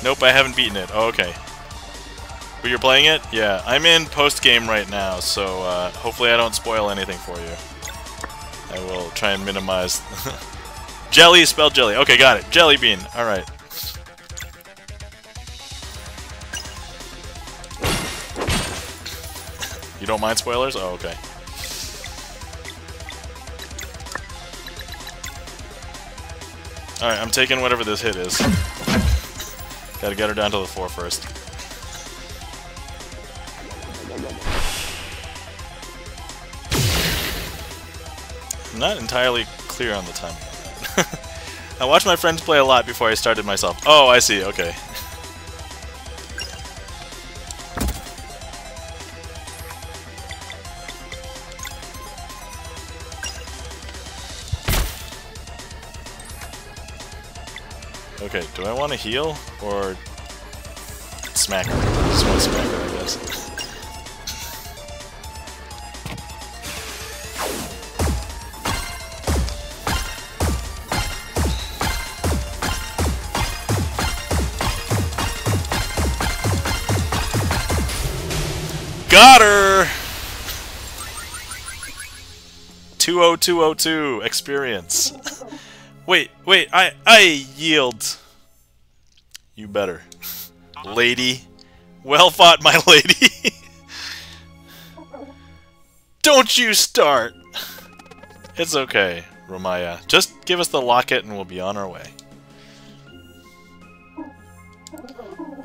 Nope, I haven't beaten it. Oh, okay. But you're playing it? Yeah, I'm in post-game right now, so uh, hopefully I don't spoil anything for you. I will try and minimize... jelly spelled jelly. Okay, got it. Jelly bean. Alright. You don't mind spoilers? Oh, okay. Alright, I'm taking whatever this hit is. Gotta get her down to the floor first. I'm not entirely clear on the timing. I watched my friends play a lot before I started myself. Oh, I see, okay. Okay, do I want to heal or smack her? I just want to smack her, I guess. Got her! 20202 experience. Wait, wait, I I yield. You better. Lady. Well fought, my lady. Don't you start. It's okay, Romaya. Just give us the locket and we'll be on our way.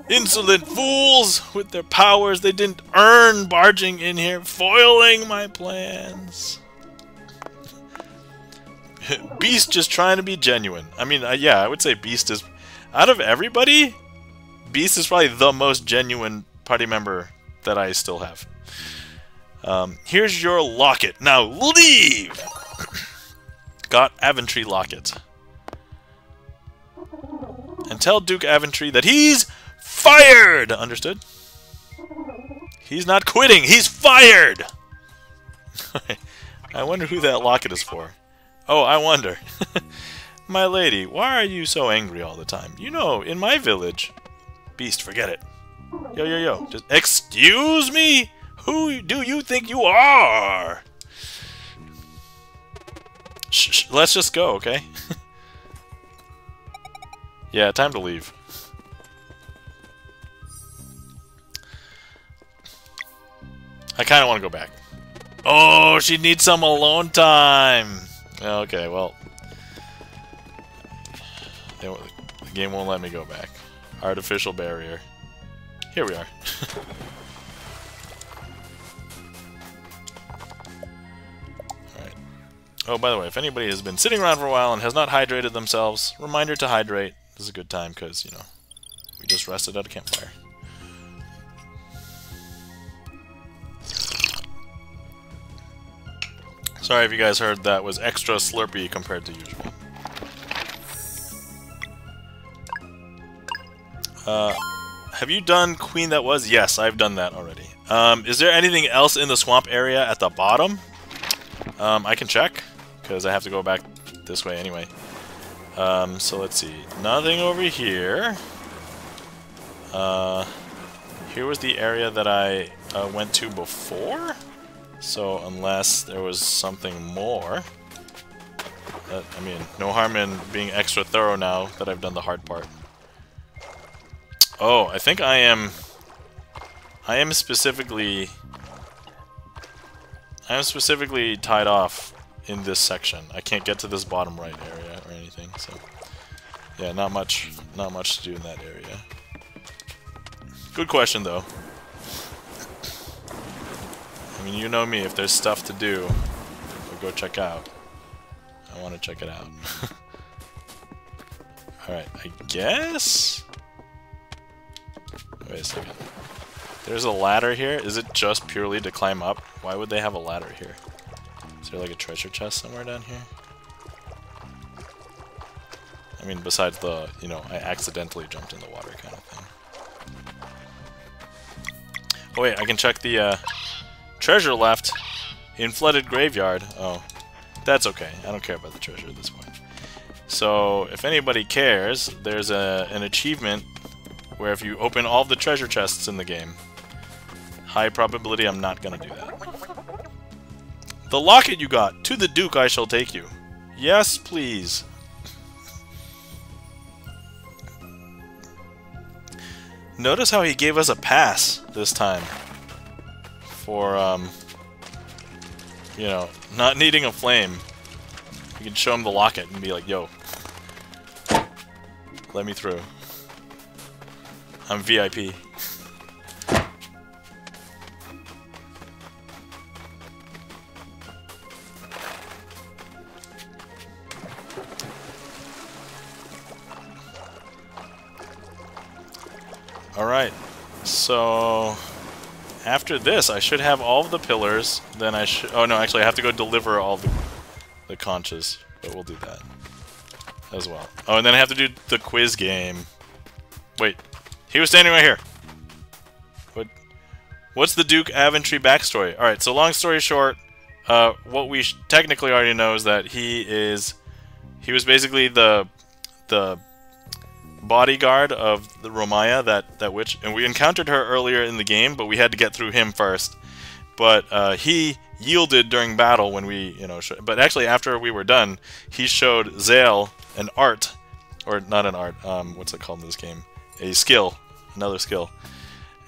Insolent fools! With their powers they didn't earn barging in here, foiling my plans. Beast just trying to be genuine. I mean, uh, yeah, I would say Beast is... Out of everybody, Beast is probably the most genuine party member that I still have. Um, here's your locket. Now leave! Got Aventry Locket. And tell Duke Aventry that he's fired! Understood? He's not quitting, he's fired! I wonder who that locket is for. Oh, I wonder. my lady, why are you so angry all the time? You know, in my village... Beast, forget it. Yo, yo, yo. Just excuse me? Who do you think you are? Shh, sh let's just go, okay? yeah, time to leave. I kind of want to go back. Oh, she needs some alone time. Oh, okay, well. The game won't let me go back. Artificial barrier. Here we are. Alright. Oh, by the way, if anybody has been sitting around for a while and has not hydrated themselves, reminder to hydrate. This is a good time because, you know, we just rested at a campfire. Sorry if you guys heard that was extra slurpy compared to usual. Uh, have you done Queen That Was? Yes, I've done that already. Um, is there anything else in the swamp area at the bottom? Um, I can check, because I have to go back this way anyway. Um, so let's see. Nothing over here. Uh, here was the area that I uh, went to before? So unless there was something more... That, I mean, no harm in being extra thorough now that I've done the hard part. Oh, I think I am... I am specifically... I am specifically tied off in this section. I can't get to this bottom right area or anything, so... Yeah, not much, not much to do in that area. Good question, though. I mean, you know me, if there's stuff to do, we'll go check out. I want to check it out. Alright, I guess? Wait a second. There's a ladder here. Is it just purely to climb up? Why would they have a ladder here? Is there like a treasure chest somewhere down here? I mean, besides the, you know, I accidentally jumped in the water kind of thing. Oh wait, I can check the, uh, Treasure left in flooded graveyard. Oh, that's okay. I don't care about the treasure at this point. So, if anybody cares, there's a, an achievement where if you open all the treasure chests in the game, high probability I'm not gonna do that. The locket you got! To the Duke I shall take you. Yes, please. Notice how he gave us a pass this time for, um, you know, not needing a flame. You can show him the locket and be like, yo, let me through. I'm VIP. Alright, so after this, I should have all of the pillars. Then I should... Oh, no, actually, I have to go deliver all the, the conches. But we'll do that as well. Oh, and then I have to do the quiz game. Wait. He was standing right here. What? What's the Duke Aventry backstory? Alright, so long story short, uh, what we technically already know is that he is... He was basically the... the bodyguard of the Romaya, that, that witch, and we encountered her earlier in the game, but we had to get through him first. But uh, he yielded during battle when we, you know, but actually after we were done, he showed Zale an art, or not an art, um, what's it called in this game? A skill, another skill.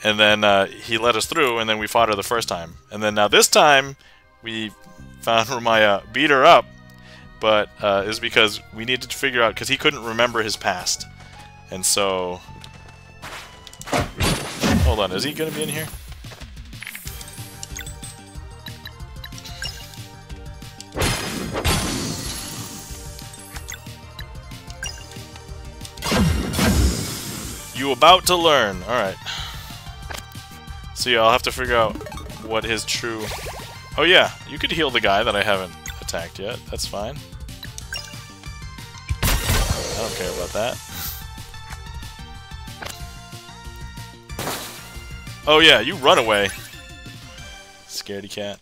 And then uh, he let us through, and then we fought her the first time. And then now this time, we found Romaya, beat her up, but uh, is because we needed to figure out, because he couldn't remember his past. And so... Hold on, is he gonna be in here? You about to learn. Alright. So yeah, I'll have to figure out what his true... Oh yeah, you could heal the guy that I haven't attacked yet. That's fine. I don't care about that. Oh yeah, you run away. Scaredy cat.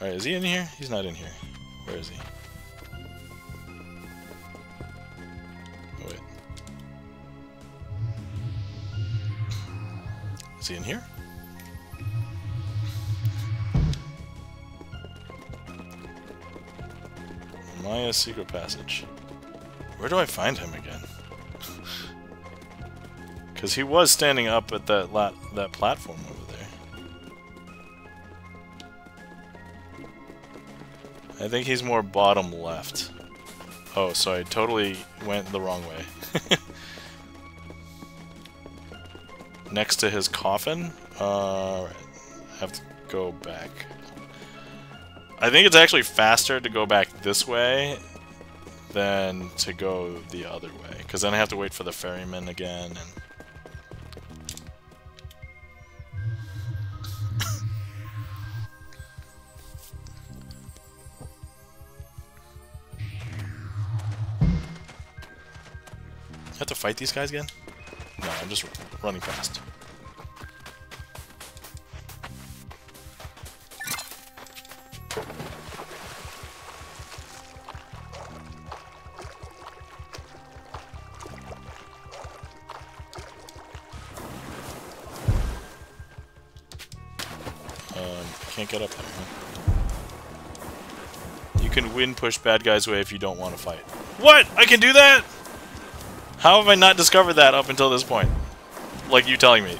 Alright, is he in here? He's not in here. Where is he? Oh, wait. Is he in here? Maya secret passage. Where do I find him again? Because he was standing up at that that platform over there. I think he's more bottom left. Oh, so I totally went the wrong way. Next to his coffin? Uh, right. have to go back. I think it's actually faster to go back this way than to go the other way. Because then I have to wait for the ferryman again. and. Have to fight these guys again? No, I'm just running fast. Um, can't get up there, huh? You can win push bad guys away if you don't want to fight. What? I can do that? How have I not discovered that up until this point? Like you telling me.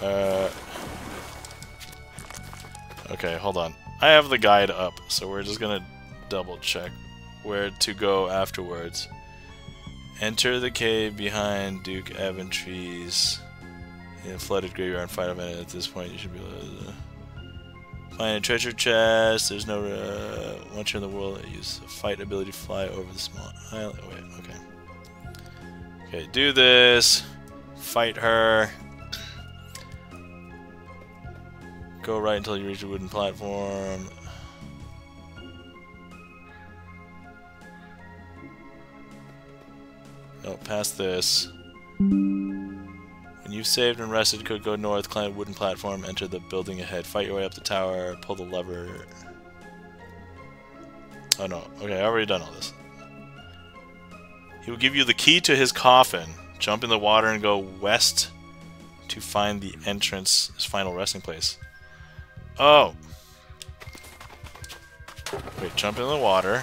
uh, okay, hold on. I have the guide up, so we're just gonna double check where to go afterwards. Enter the cave behind Duke Aventry's in a flooded graveyard. Fight a minute. At this point, you should be able to find a treasure chest. There's no uh, in the world. Use a fight ability to fly over the small island. Oh, wait, okay. Okay, do this. Fight her. Go right until you reach a wooden platform. No, past this. When you've saved and rested, could go north, climb a wooden platform, enter the building ahead, fight your way up the tower, pull the lever. Oh no, okay, I already done all this. He will give you the key to his coffin. Jump in the water and go west to find the entrance, his final resting place. Oh! Wait, jump in the water.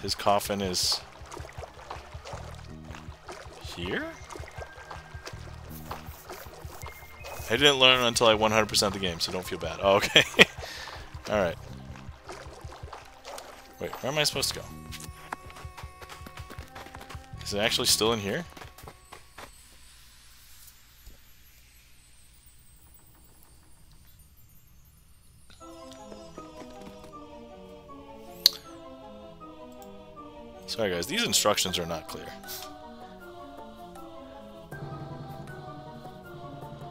His coffin is... Here? I didn't learn until I 100% the game, so don't feel bad. Oh, okay. Alright. Wait, where am I supposed to go? Is it actually still in here? Sorry guys, these instructions are not clear.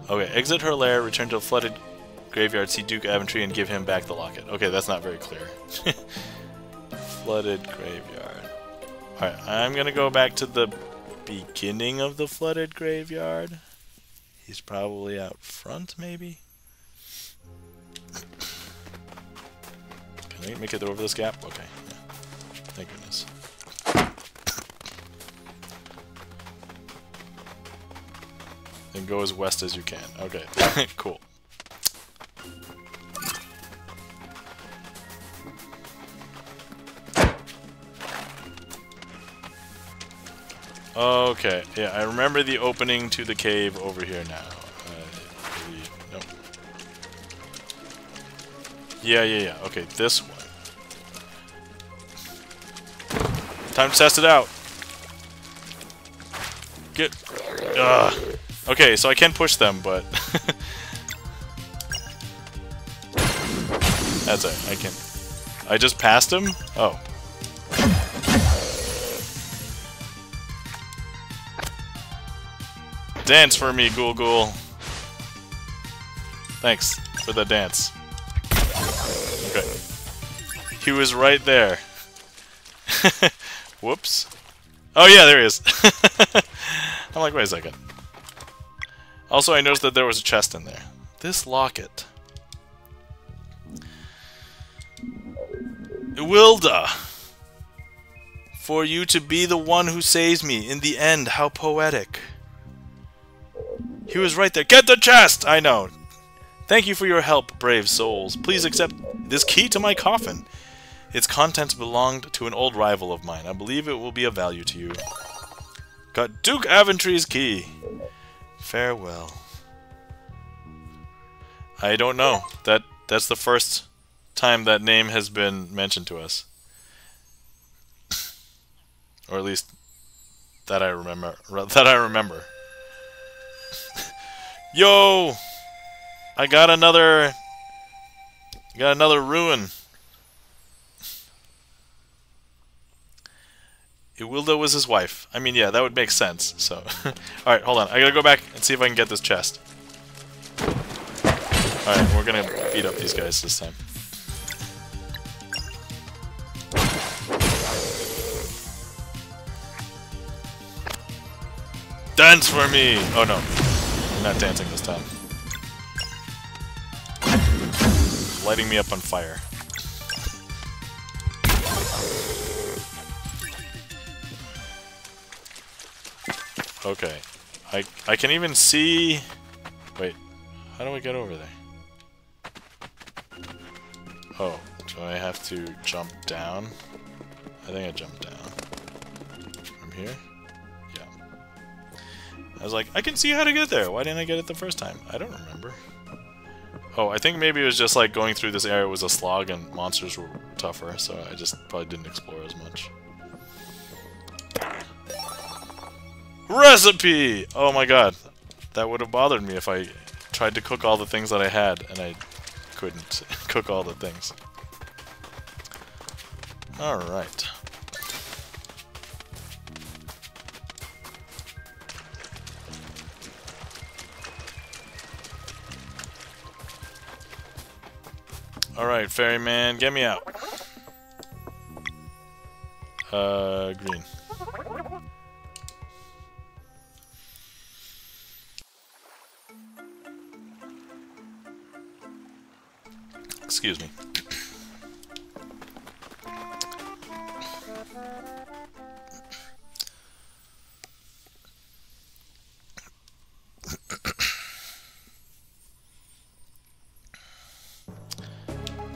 Okay, exit her lair, return to a flooded graveyard, see Duke Aventry, and give him back the locket. Okay, that's not very clear. flooded graveyard. Alright, I'm gonna go back to the beginning of the flooded graveyard. He's probably out front, maybe? Can I make it over this gap? Okay, yeah. Thank goodness. Then go as west as you can. Okay, cool. Okay, yeah, I remember the opening to the cave over here now. Uh, nope. Yeah, yeah, yeah. Okay, this one. Time to test it out. Get... Ugh. Okay, so I can push them, but... That's it, I can... I just passed him? Oh. Dance for me, Ghoul Ghoul. Thanks for the dance. Okay. He was right there. Whoops. Oh yeah, there he is. I'm like, wait a second. Also, I noticed that there was a chest in there. This locket. Wilda! For you to be the one who saves me in the end, how poetic. He was right there. Get the chest! I know. Thank you for your help, brave souls. Please accept this key to my coffin. Its contents belonged to an old rival of mine. I believe it will be of value to you. Got Duke Aventry's key. Farewell. I don't know. That that's the first time that name has been mentioned to us. or at least that I remember that I remember. Yo! I got another got another ruin. Iwilda was his wife. I mean, yeah, that would make sense. So, alright, hold on. I gotta go back and see if I can get this chest. Alright, we're gonna beat up these guys this time. Dance for me! Oh no, I'm not dancing this time. Lighting me up on fire. Okay. I I can even see... Wait. How do I get over there? Oh, do I have to jump down? I think I jumped down. From here? Yeah. I was like, I can see how to get there. Why didn't I get it the first time? I don't remember. Oh, I think maybe it was just like going through this area was a slog and monsters were tougher, so I just probably didn't explore as much. Recipe! Oh my god. That would have bothered me if I tried to cook all the things that I had and I couldn't cook all the things. Alright. Alright, ferryman, get me out. Uh, green. Excuse me.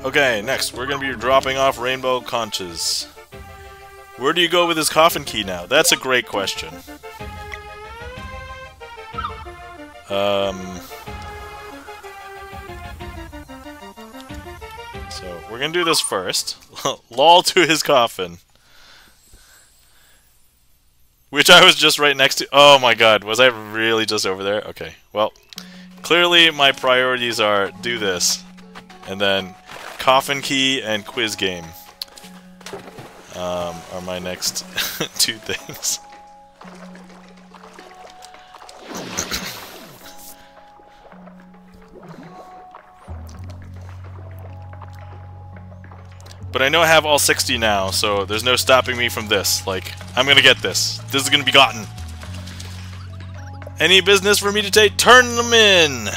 okay, next, we're going to be dropping off rainbow conches. Where do you go with this coffin key now? That's a great question. Um... We're gonna do this first. Lol to his coffin. Which I was just right next to. Oh my god, was I really just over there? Okay, well, clearly my priorities are do this, and then coffin key and quiz game um, are my next two things. But I know I have all 60 now, so there's no stopping me from this. Like, I'm gonna get this. This is gonna be gotten. Any business for me to take? Turn them in!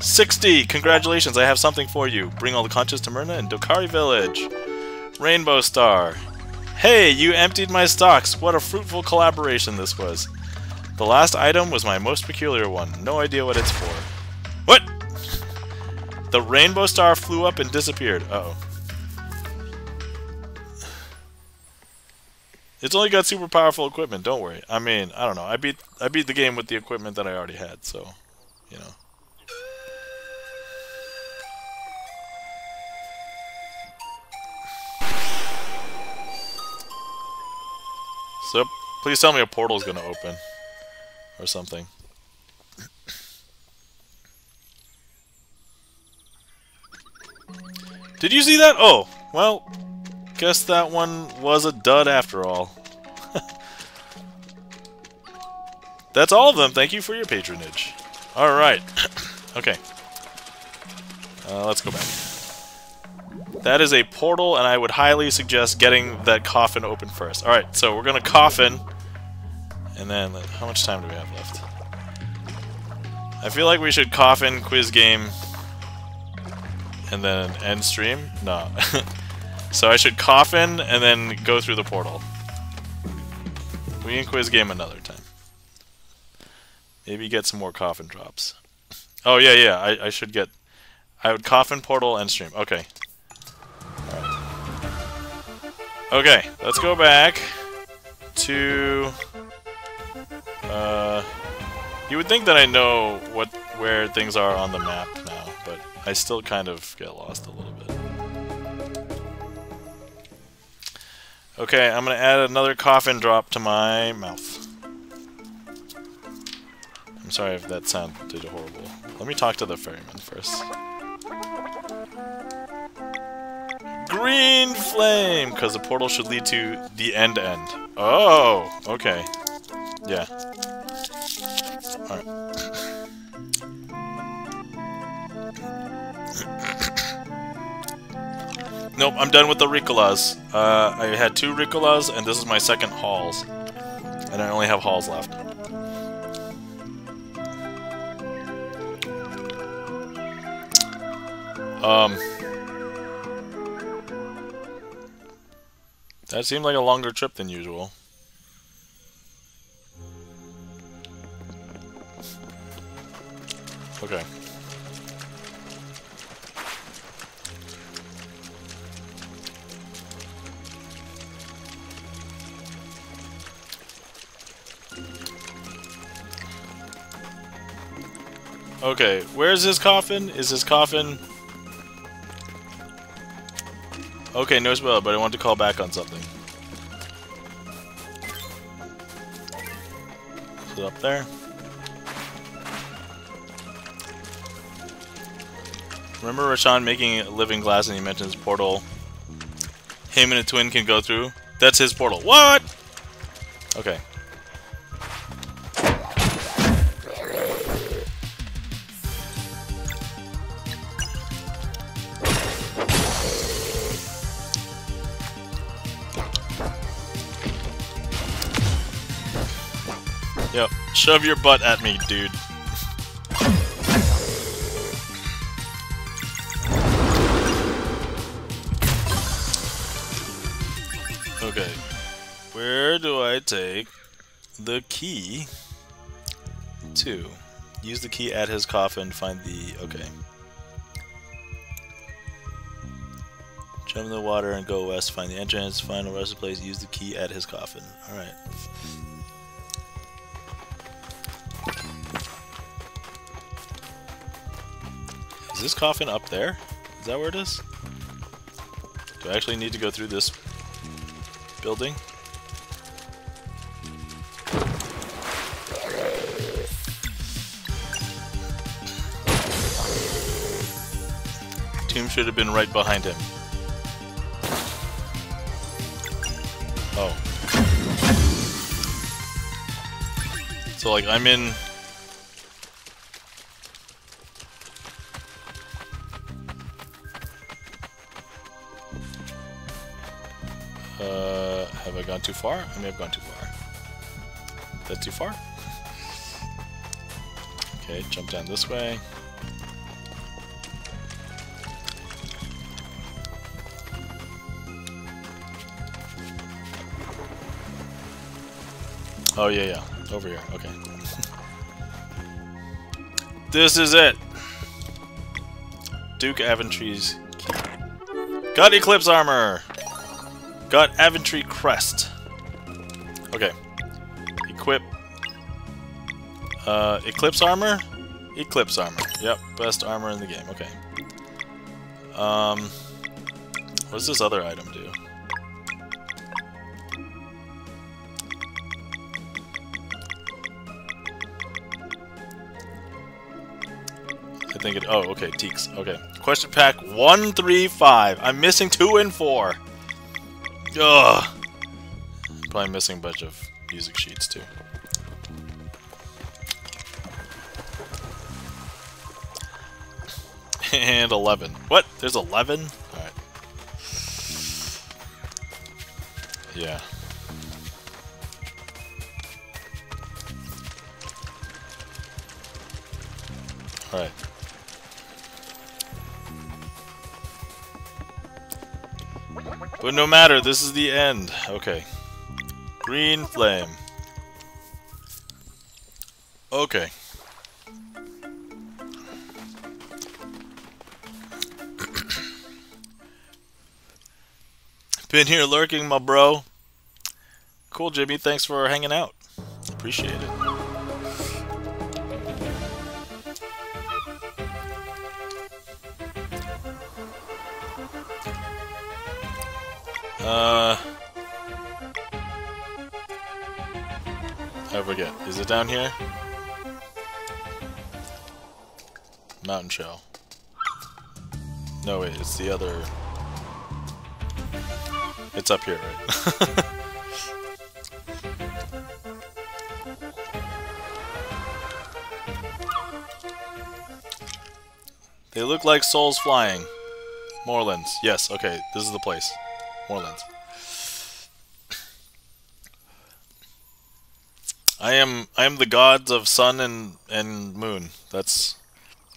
60! Congratulations, I have something for you. Bring all the conches to Myrna and Dokari Village. Rainbow Star. Hey, you emptied my stocks. What a fruitful collaboration this was. The last item was my most peculiar one. No idea what it's for. What? The Rainbow Star flew up and disappeared. Uh oh It's only got super powerful equipment. Don't worry. I mean, I don't know. I beat I beat the game with the equipment that I already had, so you know. So, please tell me a portal's gonna open. Or something. Did you see that? Oh, well, Guess that one was a dud after all. That's all of them. Thank you for your patronage. Alright. okay. Uh, let's go back. That is a portal, and I would highly suggest getting that coffin open first. Alright, so we're gonna coffin. And then, how much time do we have left? I feel like we should coffin, quiz game, and then end stream? No. so I should coffin, and then go through the portal. We can quiz game another time. Maybe get some more coffin drops. Oh, yeah, yeah, I, I should get... I would coffin, portal, and stream. Okay. Okay, let's go back to... Uh... You would think that I know what where things are on the map now, but I still kind of get lost a little bit. Okay, I'm gonna add another coffin drop to my mouth. I'm sorry if that sounded horrible. Let me talk to the ferryman first. Green flame! Because the portal should lead to the end end. Oh, okay. Yeah. Alright. Nope, I'm done with the Ricolas. Uh, I had two Ricolas, and this is my second Halls. And I only have Halls left. Um... That seemed like a longer trip than usual. Okay. Okay, where's his coffin? Is his coffin... Okay, no spell, but I want to call back on something. Is it up there? Remember Resh'an making a living glass and he mentions portal him and a twin can go through? That's his portal. What? Okay. Shove your butt at me, dude. Okay. Where do I take the key to? Use the key at his coffin, find the... okay. Jump in the water and go west, find the entrance, find the rest of the place, use the key at his coffin. Alright. Is this coffin up there? Is that where it is? Do I actually need to go through this building? Tomb should have been right behind him. Oh. So like I'm in Uh, have I gone too far? I may have gone too far. Is that too far? Okay, jump down this way. Oh, yeah, yeah. Over here. Okay. this is it! Duke Aventry's Got Eclipse Armor! Got Aventry Crest. Okay. Equip. Uh, Eclipse Armor? Eclipse Armor. Yep, best armor in the game. Okay. Um, what does this other item do? I think it. Oh, okay. Teaks. Okay. Question pack one, three, five. I'm missing two and four. Ugh! Probably missing a bunch of music sheets too. and 11. What? There's 11? Alright. Yeah. But no matter, this is the end. Okay. Green flame. Okay. Been here lurking, my bro. Cool, Jimmy. Thanks for hanging out. Appreciate it. It down here? Mountain shell. No, wait, it's the other... It's up here, right? they look like souls flying. Moorlands. Yes, okay, this is the place. Moorlands. I am I am the gods of sun and and moon. That's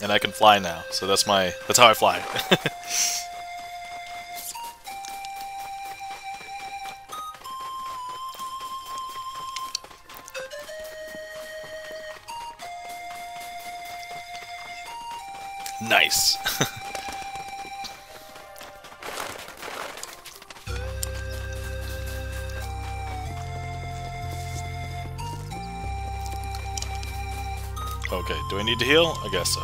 and I can fly now. So that's my that's how I fly. nice. I need to heal? I guess so.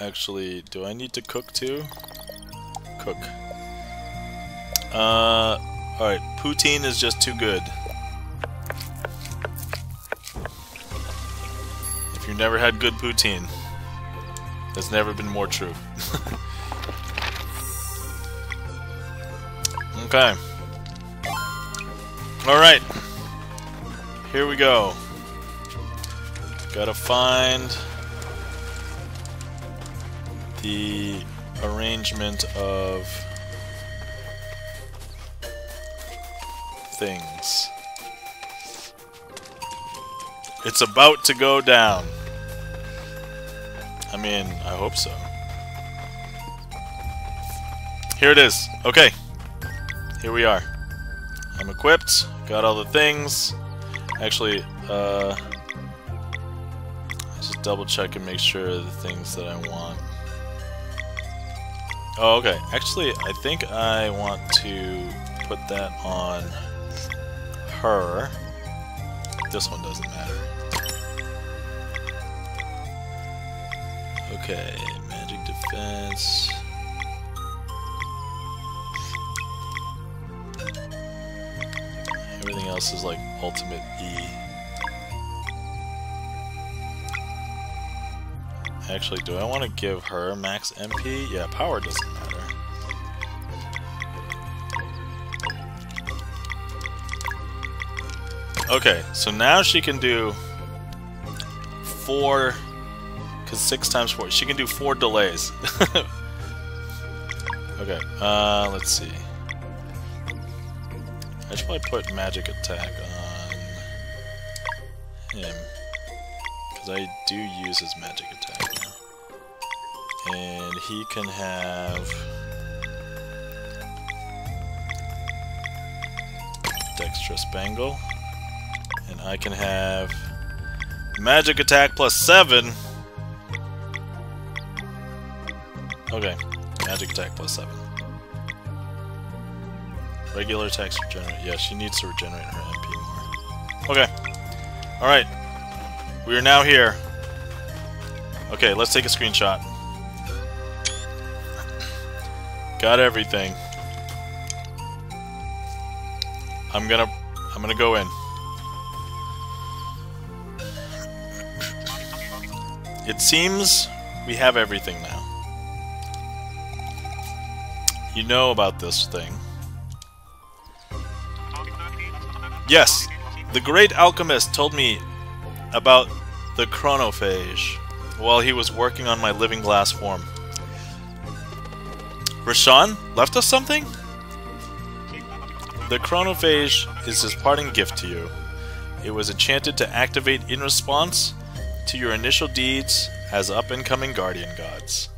Actually, do I need to cook too? Cook. Uh, alright, poutine is just too good. If you've never had good poutine, that's never been more true. okay. Alright. Here we go. Gotta find the arrangement of things. It's about to go down. I mean, I hope so. Here it is. Okay. Here we are. I'm equipped. Got all the things. Actually, uh, just double check and make sure the things that I want. Oh, okay. Actually, I think I want to put that on her. This one doesn't matter. Okay, magic defense. Everything else is like ultimate E. Actually, do I want to give her max MP? Yeah, power doesn't matter. Okay, so now she can do four, because six times four, she can do four delays. okay, uh, let's see. I should probably put magic attack on him. Because I do use his magic attack now. And he can have... Dexterous Bangle. And I can have... Magic attack plus 7! Okay. Magic attack plus 7. Regular attacks regenerate. Yeah, she needs to regenerate her MP more. Okay. Alright. We are now here. Okay, let's take a screenshot. Got everything. I'm gonna... I'm gonna go in. It seems we have everything now. You know about this thing. Yes, the great alchemist told me about the chronophage while he was working on my living glass form. Resh'an left us something? The chronophage is his parting gift to you. It was enchanted to activate in response to your initial deeds as up-and-coming guardian gods.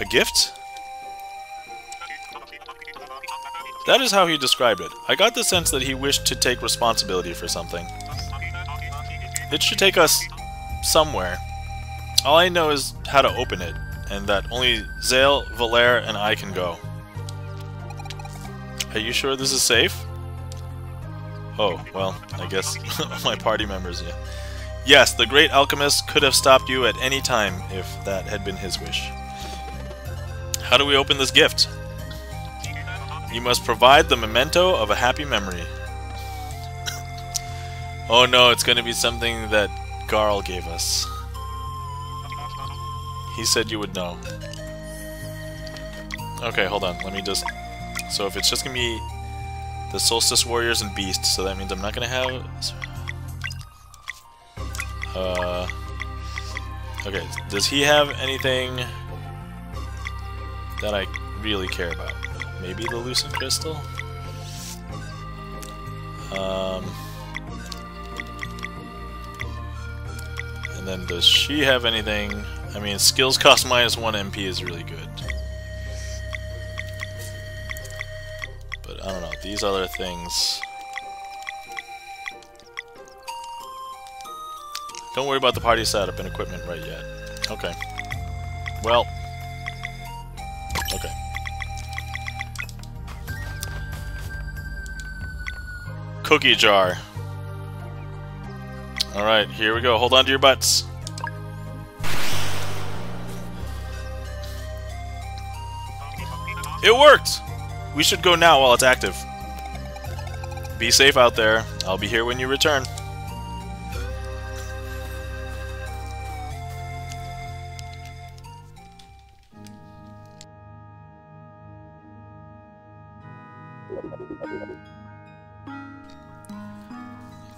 A gift? That is how he described it. I got the sense that he wished to take responsibility for something. It should take us somewhere. All I know is how to open it, and that only Zale, Valere, and I can go. Are you sure this is safe? Oh, well, I guess my party members, yeah. Yes, the great alchemist could have stopped you at any time if that had been his wish. How do we open this gift? You must provide the memento of a happy memory. oh no, it's going to be something that Garl gave us. He said you would know. Okay, hold on. Let me just... So if it's just going to be the Solstice Warriors and Beasts, so that means I'm not going to have... Uh... Okay, does he have anything that I really care about? Maybe the Lucent Crystal? Um... And then does she have anything... I mean, skills cost minus 1 MP is really good. But I don't know, these other things... Don't worry about the party setup and equipment right yet. Okay. Well. Cookie jar. Alright, here we go. Hold on to your butts. It worked! We should go now while it's active. Be safe out there. I'll be here when you return.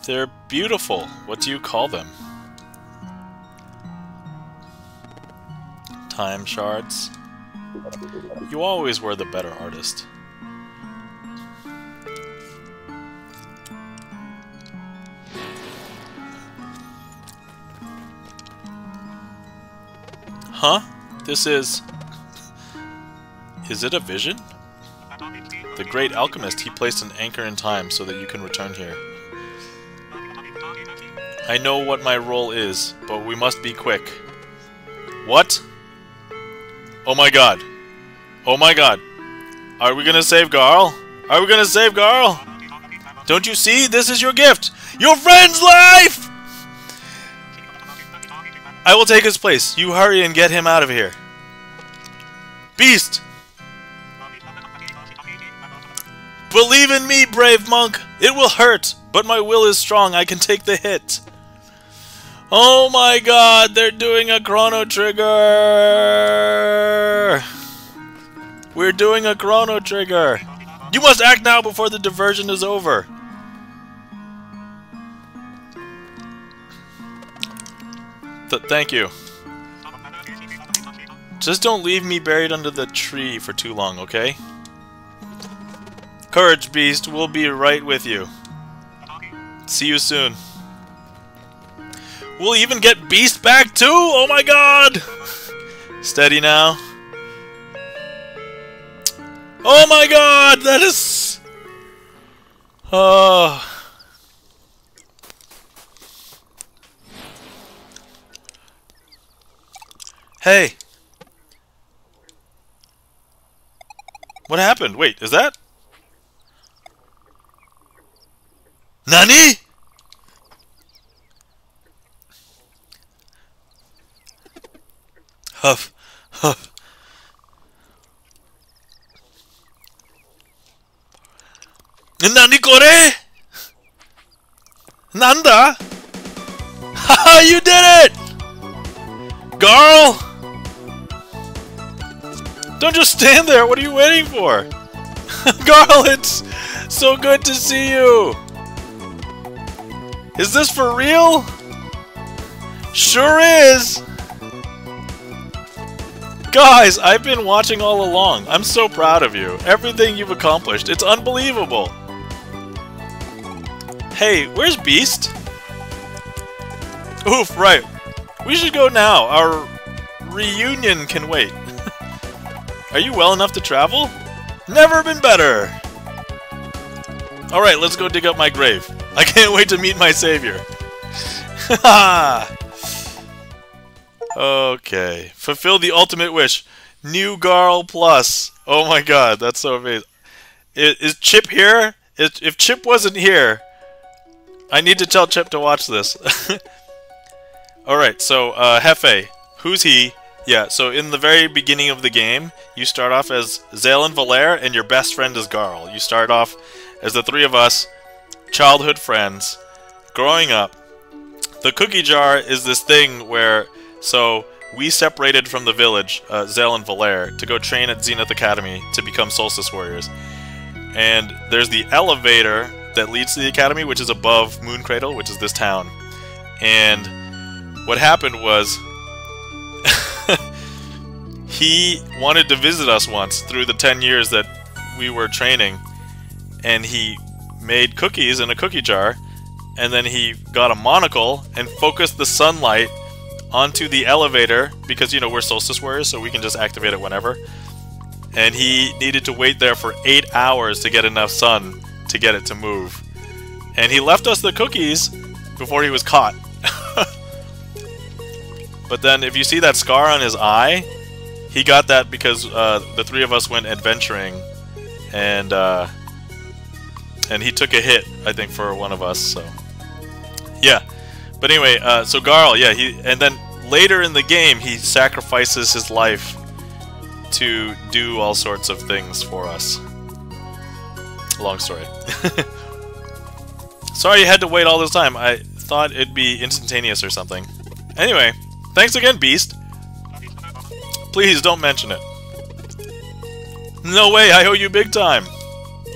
They're beautiful. What do you call them? Time shards. You always were the better artist. Huh? This is... Is it a vision? The great alchemist, he placed an anchor in time so that you can return here. I know what my role is, but we must be quick. What? Oh my god. Oh my god. Are we gonna save Garl? Are we gonna save Garl? Don't you see? This is your gift! Your friend's life! I will take his place. You hurry and get him out of here. Beast! Believe in me, brave monk! It will hurt, but my will is strong. I can take the hit. Oh my god, they're doing a chrono trigger! We're doing a chrono trigger! You must act now before the diversion is over! Th thank you. Just don't leave me buried under the tree for too long, okay? Courage, Beast. We'll be right with you. See you soon. We'll even get Beast back too! Oh my god! Steady now. Oh my god! That is... Oh... Hey! What happened? Wait, is that... NANI?! Huff, huff. Nani kore? Nanda? Haha, you did it! Garl! Don't just stand there, what are you waiting for? Garl, it's so good to see you! Is this for real? Sure is! Guys, I've been watching all along. I'm so proud of you. Everything you've accomplished. It's unbelievable. Hey, where's Beast? Oof, right. We should go now. Our reunion can wait. Are you well enough to travel? Never been better! Alright, let's go dig up my grave. I can't wait to meet my savior. okay. Fulfill the ultimate wish. New Garl Plus. Oh my god, that's so amazing. Is, is Chip here? Is, if Chip wasn't here, I need to tell Chip to watch this. Alright, so, uh, Hefe. Who's he? Yeah, so in the very beginning of the game, you start off as Zale Valere, and your best friend is Garl. You start off as the three of us, childhood friends, growing up. The cookie jar is this thing where, so we separated from the village, uh, Zale and Valere, to go train at Zenith Academy to become Solstice Warriors. And there's the elevator that leads to the academy, which is above Mooncradle, which is this town. And what happened was he wanted to visit us once through the 10 years that we were training and he made cookies in a cookie jar and then he got a monocle and focused the sunlight onto the elevator because you know we're solstice warriors so we can just activate it whenever and he needed to wait there for eight hours to get enough sun to get it to move and he left us the cookies before he was caught but then if you see that scar on his eye he got that because uh, the three of us went adventuring, and uh, and he took a hit, I think, for one of us. So yeah. But anyway, uh, so Garl, yeah, he and then later in the game he sacrifices his life to do all sorts of things for us. Long story. Sorry you had to wait all this time. I thought it'd be instantaneous or something. Anyway, thanks again, Beast. Please don't mention it. No way, I owe you big time.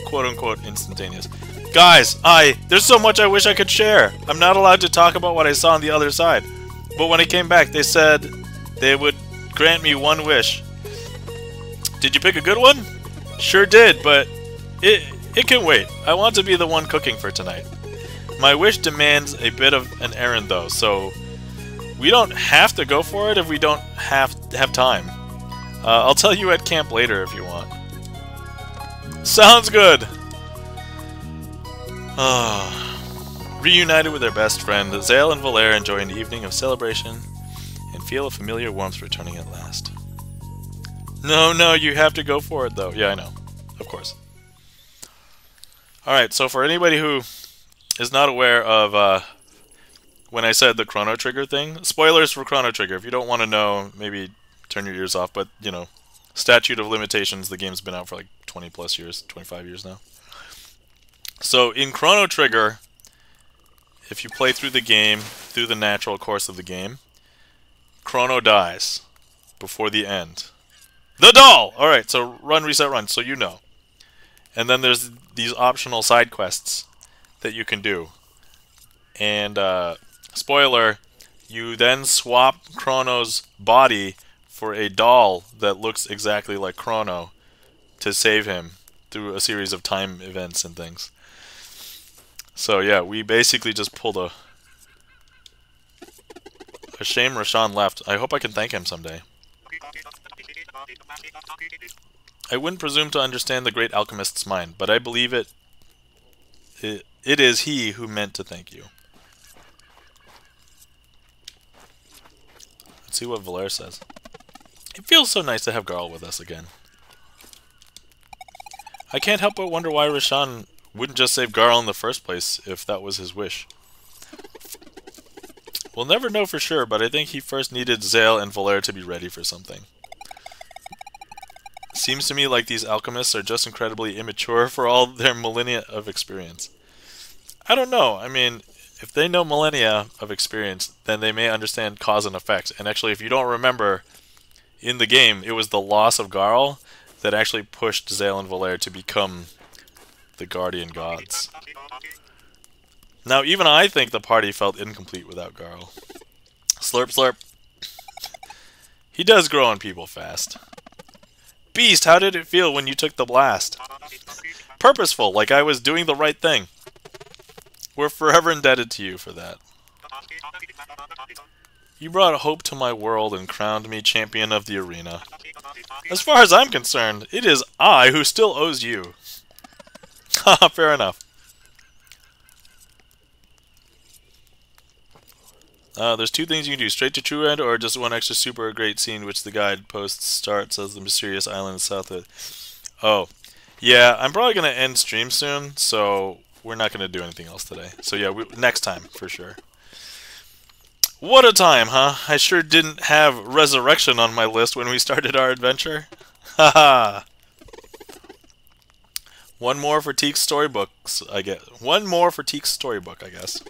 Quote unquote instantaneous. Guys, I, there's so much I wish I could share. I'm not allowed to talk about what I saw on the other side. But when I came back, they said they would grant me one wish. Did you pick a good one? Sure did, but it, it can wait. I want to be the one cooking for tonight. My wish demands a bit of an errand though, so we don't have to go for it if we don't have have time. Uh, I'll tell you at camp later if you want. Sounds good! Reunited with their best friend, Zale and Valere enjoy an evening of celebration and feel a familiar warmth returning at last. No, no, you have to go for it though. Yeah, I know. Of course. Alright, so for anybody who is not aware of uh, when I said the Chrono Trigger thing. Spoilers for Chrono Trigger. If you don't want to know, maybe turn your ears off. But, you know, statute of limitations, the game's been out for like 20 plus years, 25 years now. So in Chrono Trigger, if you play through the game, through the natural course of the game, Chrono dies before the end. The doll! Alright, so run, reset, run, so you know. And then there's these optional side quests that you can do. And uh, Spoiler, you then swap Chrono's body for a doll that looks exactly like Chrono to save him through a series of time events and things. So yeah, we basically just pulled a... A shame Resh'an left. I hope I can thank him someday. I wouldn't presume to understand the great alchemist's mind, but I believe it, it, it is he who meant to thank you. Let's see what Valere says. It feels so nice to have Garl with us again. I can't help but wonder why Resh'an wouldn't just save Garl in the first place if that was his wish. We'll never know for sure, but I think he first needed Zale and Valere to be ready for something. Seems to me like these alchemists are just incredibly immature for all their millennia of experience. I don't know, I mean, if they know millennia of experience, then they may understand cause and effect. And actually, if you don't remember, in the game, it was the loss of Garl that actually pushed Zale and Valere to become the Guardian Gods. Now, even I think the party felt incomplete without Garl. Slurp, slurp. He does grow on people fast. Beast, how did it feel when you took the blast? Purposeful, like I was doing the right thing. We're forever indebted to you for that. You brought hope to my world and crowned me champion of the arena. As far as I'm concerned, it is I who still owes you. Fair enough. Uh, there's two things you can do, straight to true end or just one extra super great scene which the guide post starts as the mysterious island south of... Oh. Yeah, I'm probably going to end stream soon, so we're not going to do anything else today. So yeah, we, next time, for sure. What a time, huh? I sure didn't have Resurrection on my list when we started our adventure. Haha. One more for Teaks' storybooks, I guess. One more for Teaks' storybook, I guess.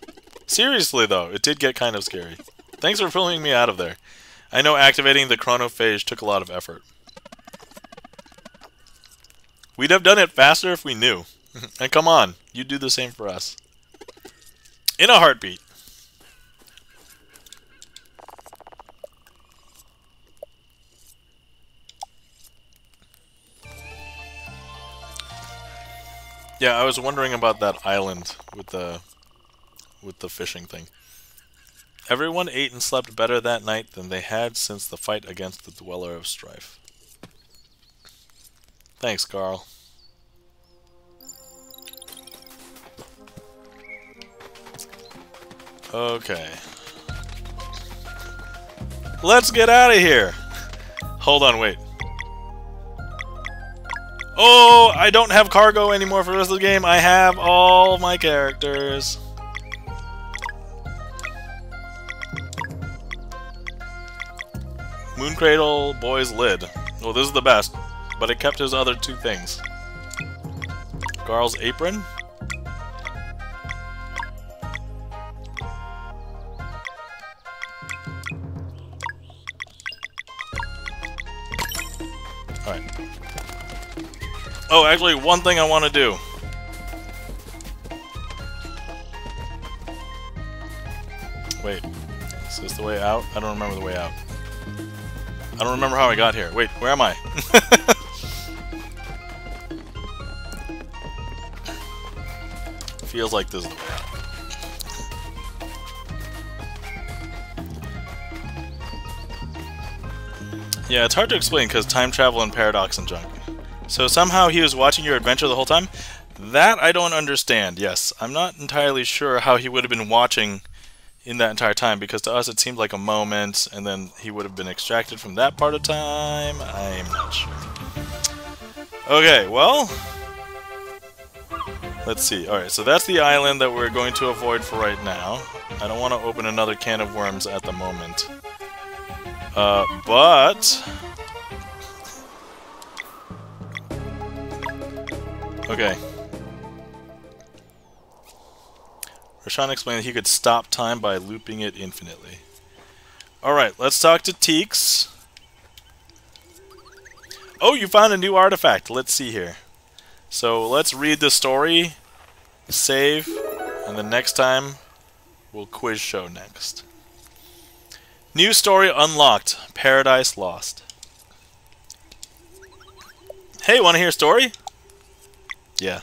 Seriously, though, it did get kind of scary. Thanks for pulling me out of there. I know activating the chronophage took a lot of effort. We'd have done it faster if we knew. and come on, you do the same for us. In a heartbeat. Yeah, I was wondering about that island with the with the fishing thing. Everyone ate and slept better that night than they had since the fight against the Dweller of Strife. Thanks, Garl. Okay. Let's get out of here! Hold on, wait. Oh, I don't have cargo anymore for the rest of the game. I have all my characters. Mooncradle Boy's Lid. Well, this is the best, but it kept his other two things. Garl's Apron. Alright. Oh, actually, one thing I want to do. Wait. Is this the way out? I don't remember the way out. I don't remember how I got here. Wait, where am I? Feels like this is the way out. Yeah, it's hard to explain because time travel and paradox and junk. So somehow he was watching your adventure the whole time? That I don't understand, yes. I'm not entirely sure how he would have been watching in that entire time because to us it seemed like a moment and then he would have been extracted from that part of time. I'm not sure. Okay, well... Let's see. Alright, so that's the island that we're going to avoid for right now. I don't want to open another can of worms at the moment. Uh, but... Okay. Resh'an explained that he could stop time by looping it infinitely. Alright, let's talk to Teaks. Oh, you found a new artifact. Let's see here. So let's read the story, save, and the next time we'll quiz show next. New story unlocked. Paradise Lost. Hey, want to hear a story? Yeah.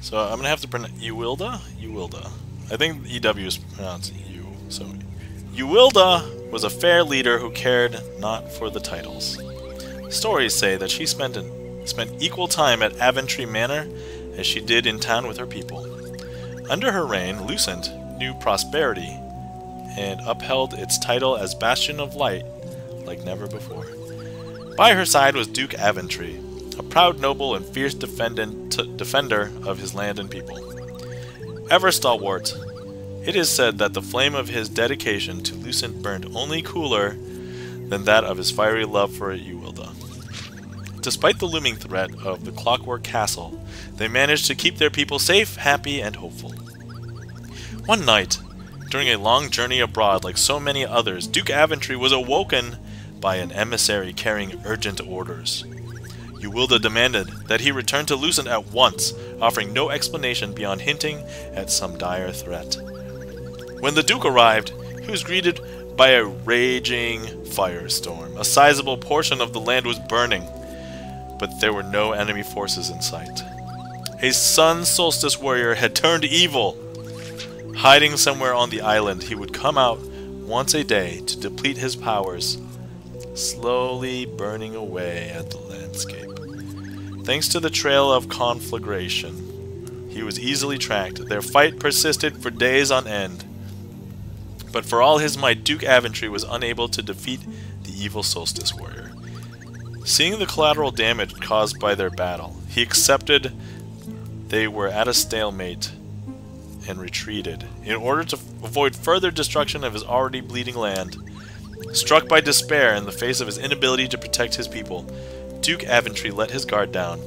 So I'm gonna have to pronounce Uwilda? Uwilda. I think EW is pronounced U. So Uwilda was a fair leader who cared not for the titles. Stories say that she spent an, spent equal time at Aventry Manor as she did in town with her people. Under her reign, Lucent knew prosperity and upheld its title as Bastion of Light like never before. By her side was Duke Aventry, a proud noble and fierce defender of his land and people. Ever stalwart, it is said that the flame of his dedication to Lucent burned only cooler than that of his fiery love for Uwilda. Despite the looming threat of the Clockwork Castle, they managed to keep their people safe, happy, and hopeful. One night, during a long journey abroad like so many others, Duke Aventry was awoken by an emissary carrying urgent orders. Uwilda demanded that he return to Lucent at once, offering no explanation beyond hinting at some dire threat. When the Duke arrived, he was greeted by a raging firestorm. A sizable portion of the land was burning, but there were no enemy forces in sight. A sun solstice warrior had turned evil. Hiding somewhere on the island, he would come out once a day to deplete his powers, slowly burning away at the landscape. Thanks to the trail of conflagration, he was easily tracked. Their fight persisted for days on end. But for all his might, Duke Aventry was unable to defeat the evil Solstice Warrior. Seeing the collateral damage caused by their battle, he accepted they were at a stalemate and retreated. In order to avoid further destruction of his already bleeding land, struck by despair in the face of his inability to protect his people, Duke Aventry let his guard down,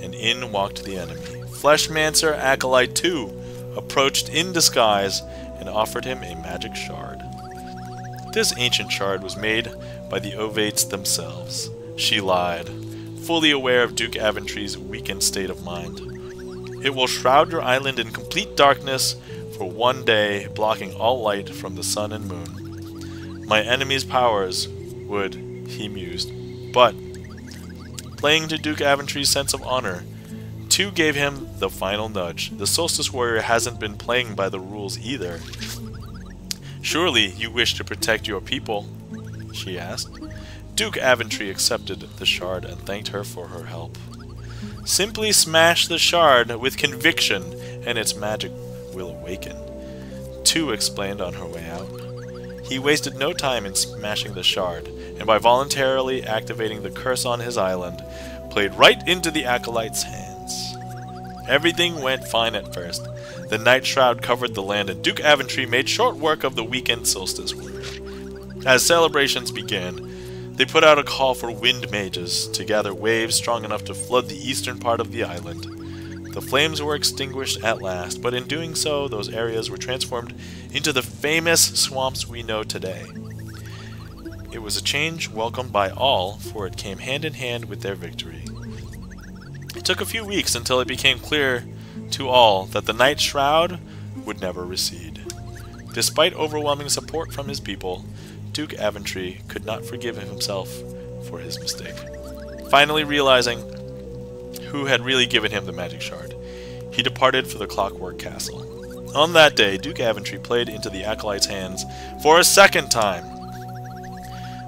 and in walked the enemy. Fleshmancer Acolyte 2 approached in disguise and offered him a magic shard. This ancient shard was made by the Ovates themselves. She lied, fully aware of Duke Aventry's weakened state of mind. It will shroud your island in complete darkness for one day, blocking all light from the sun and moon. My enemy's powers would, he mused, but Playing to Duke Aventry's sense of honor, 2 gave him the final nudge. The Solstice Warrior hasn't been playing by the rules either. Surely you wish to protect your people? she asked. Duke Aventry accepted the shard and thanked her for her help. Simply smash the shard with conviction, and its magic will awaken. 2 explained on her way out. He wasted no time in smashing the shard, and by voluntarily activating the curse on his island, played right into the Acolyte's hands. Everything went fine at first. The Night Shroud covered the land, and Duke Aventry made short work of the weekend solstice. As celebrations began, they put out a call for wind mages to gather waves strong enough to flood the eastern part of the island. The flames were extinguished at last, but in doing so, those areas were transformed into the famous swamps we know today. It was a change welcomed by all, for it came hand in hand with their victory. It took a few weeks until it became clear to all that the Night Shroud would never recede. Despite overwhelming support from his people, Duke Aventry could not forgive himself for his mistake. Finally realizing who had really given him the magic shard. He departed for the Clockwork Castle. On that day, Duke Aventry played into the Acolyte's hands for a second time.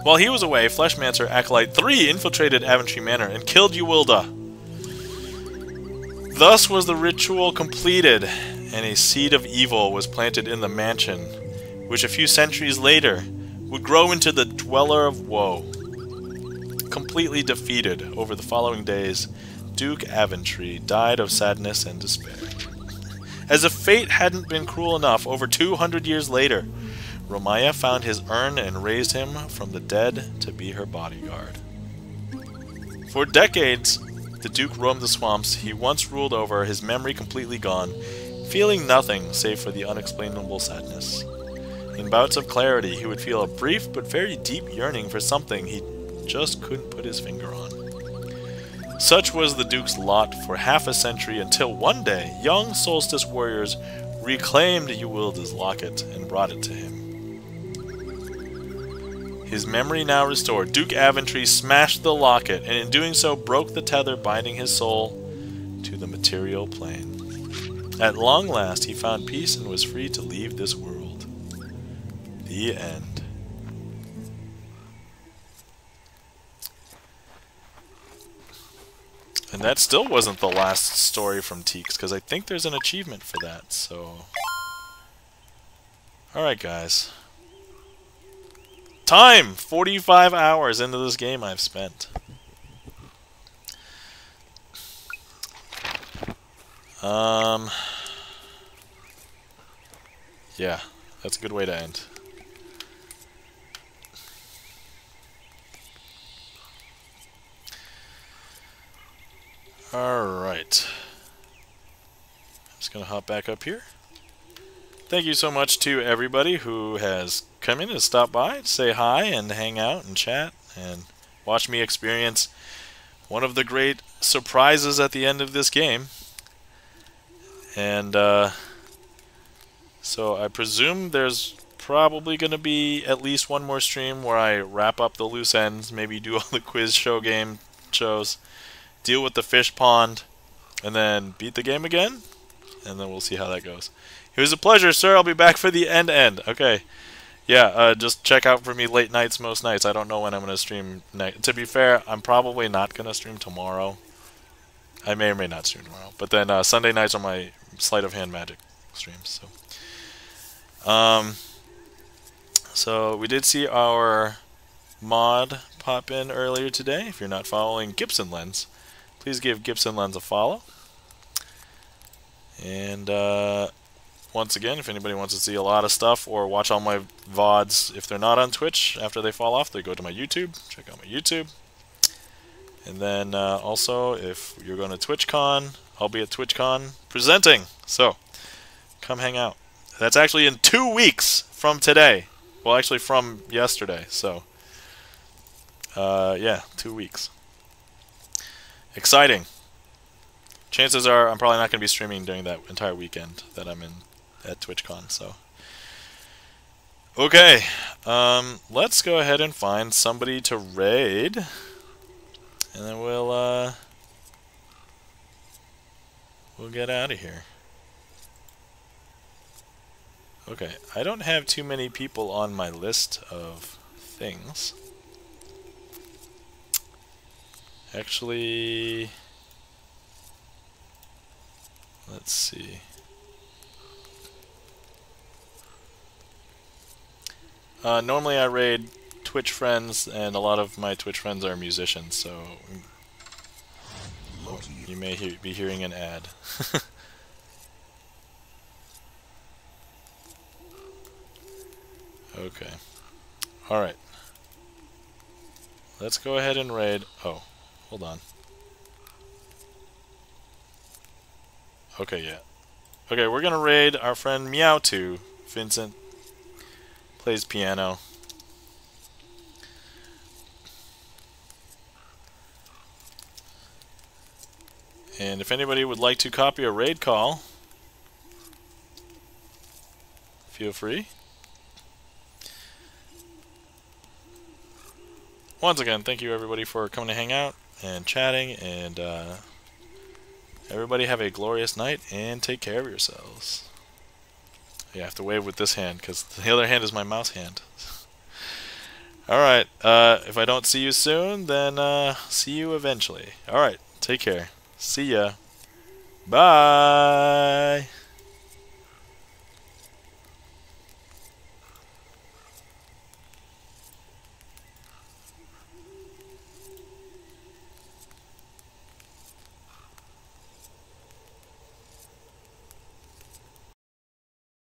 While he was away, Fleshmancer Acolyte 3 infiltrated Aventry Manor and killed Uwilda. Thus was the ritual completed, and a seed of evil was planted in the mansion, which a few centuries later would grow into the Dweller of Woe. Completely defeated over the following days, Duke Aventry died of sadness and despair. As if fate hadn't been cruel enough, over 200 years later, Romaya found his urn and raised him from the dead to be her bodyguard. For decades, the Duke roamed the swamps he once ruled over, his memory completely gone, feeling nothing save for the unexplainable sadness. In bouts of clarity, he would feel a brief but very deep yearning for something he just couldn't put his finger on. Such was the Duke's lot for half a century until one day young Solstice warriors reclaimed Uwilda's locket and brought it to him. His memory now restored, Duke Aventry smashed the locket and in doing so broke the tether binding his soul to the material plane. At long last he found peace and was free to leave this world. The end. And that still wasn't the last story from Teaks, because I think there's an achievement for that, so... Alright, guys. Time! 45 hours into this game I've spent. Um... Yeah, that's a good way to end. Alright. I'm just going to hop back up here. Thank you so much to everybody who has come in and stopped by, say hi, and hang out and chat, and watch me experience one of the great surprises at the end of this game. And uh, so I presume there's probably going to be at least one more stream where I wrap up the loose ends, maybe do all the quiz show game shows, deal with the fish pond, and then beat the game again. And then we'll see how that goes. It was a pleasure, sir. I'll be back for the end end. Okay. Yeah, uh, just check out for me late nights most nights. I don't know when I'm going to stream next. To be fair, I'm probably not going to stream tomorrow. I may or may not stream tomorrow. But then uh, Sunday nights are my sleight of hand magic streams. So, um, so we did see our mod pop in earlier today. If you're not following Gibson Lens, please give Gibson Lens a follow. And uh, once again, if anybody wants to see a lot of stuff or watch all my VODs, if they're not on Twitch, after they fall off, they go to my YouTube. Check out my YouTube. And then uh, also, if you're going to TwitchCon, I'll be at TwitchCon presenting. So, come hang out. That's actually in two weeks from today. Well, actually from yesterday. So, uh, yeah, two weeks. Exciting. Chances are I'm probably not going to be streaming during that entire weekend that I'm in at TwitchCon. So, okay, um, let's go ahead and find somebody to raid, and then we'll uh, we'll get out of here. Okay, I don't have too many people on my list of things. Actually, let's see. Uh, normally I raid Twitch friends, and a lot of my Twitch friends are musicians, so you may he be hearing an ad. okay. Alright. Let's go ahead and raid... Oh, hold on. Okay, yeah. Okay, we're gonna raid our friend Meowth, Vincent plays piano. And if anybody would like to copy a raid call, feel free. Once again, thank you everybody for coming to hang out and chatting, and uh, everybody have a glorious night and take care of yourselves. Yeah, I have to wave with this hand because the other hand is my mouse hand. Alright, uh, if I don't see you soon, then uh, see you eventually. Alright, take care. See ya. Bye!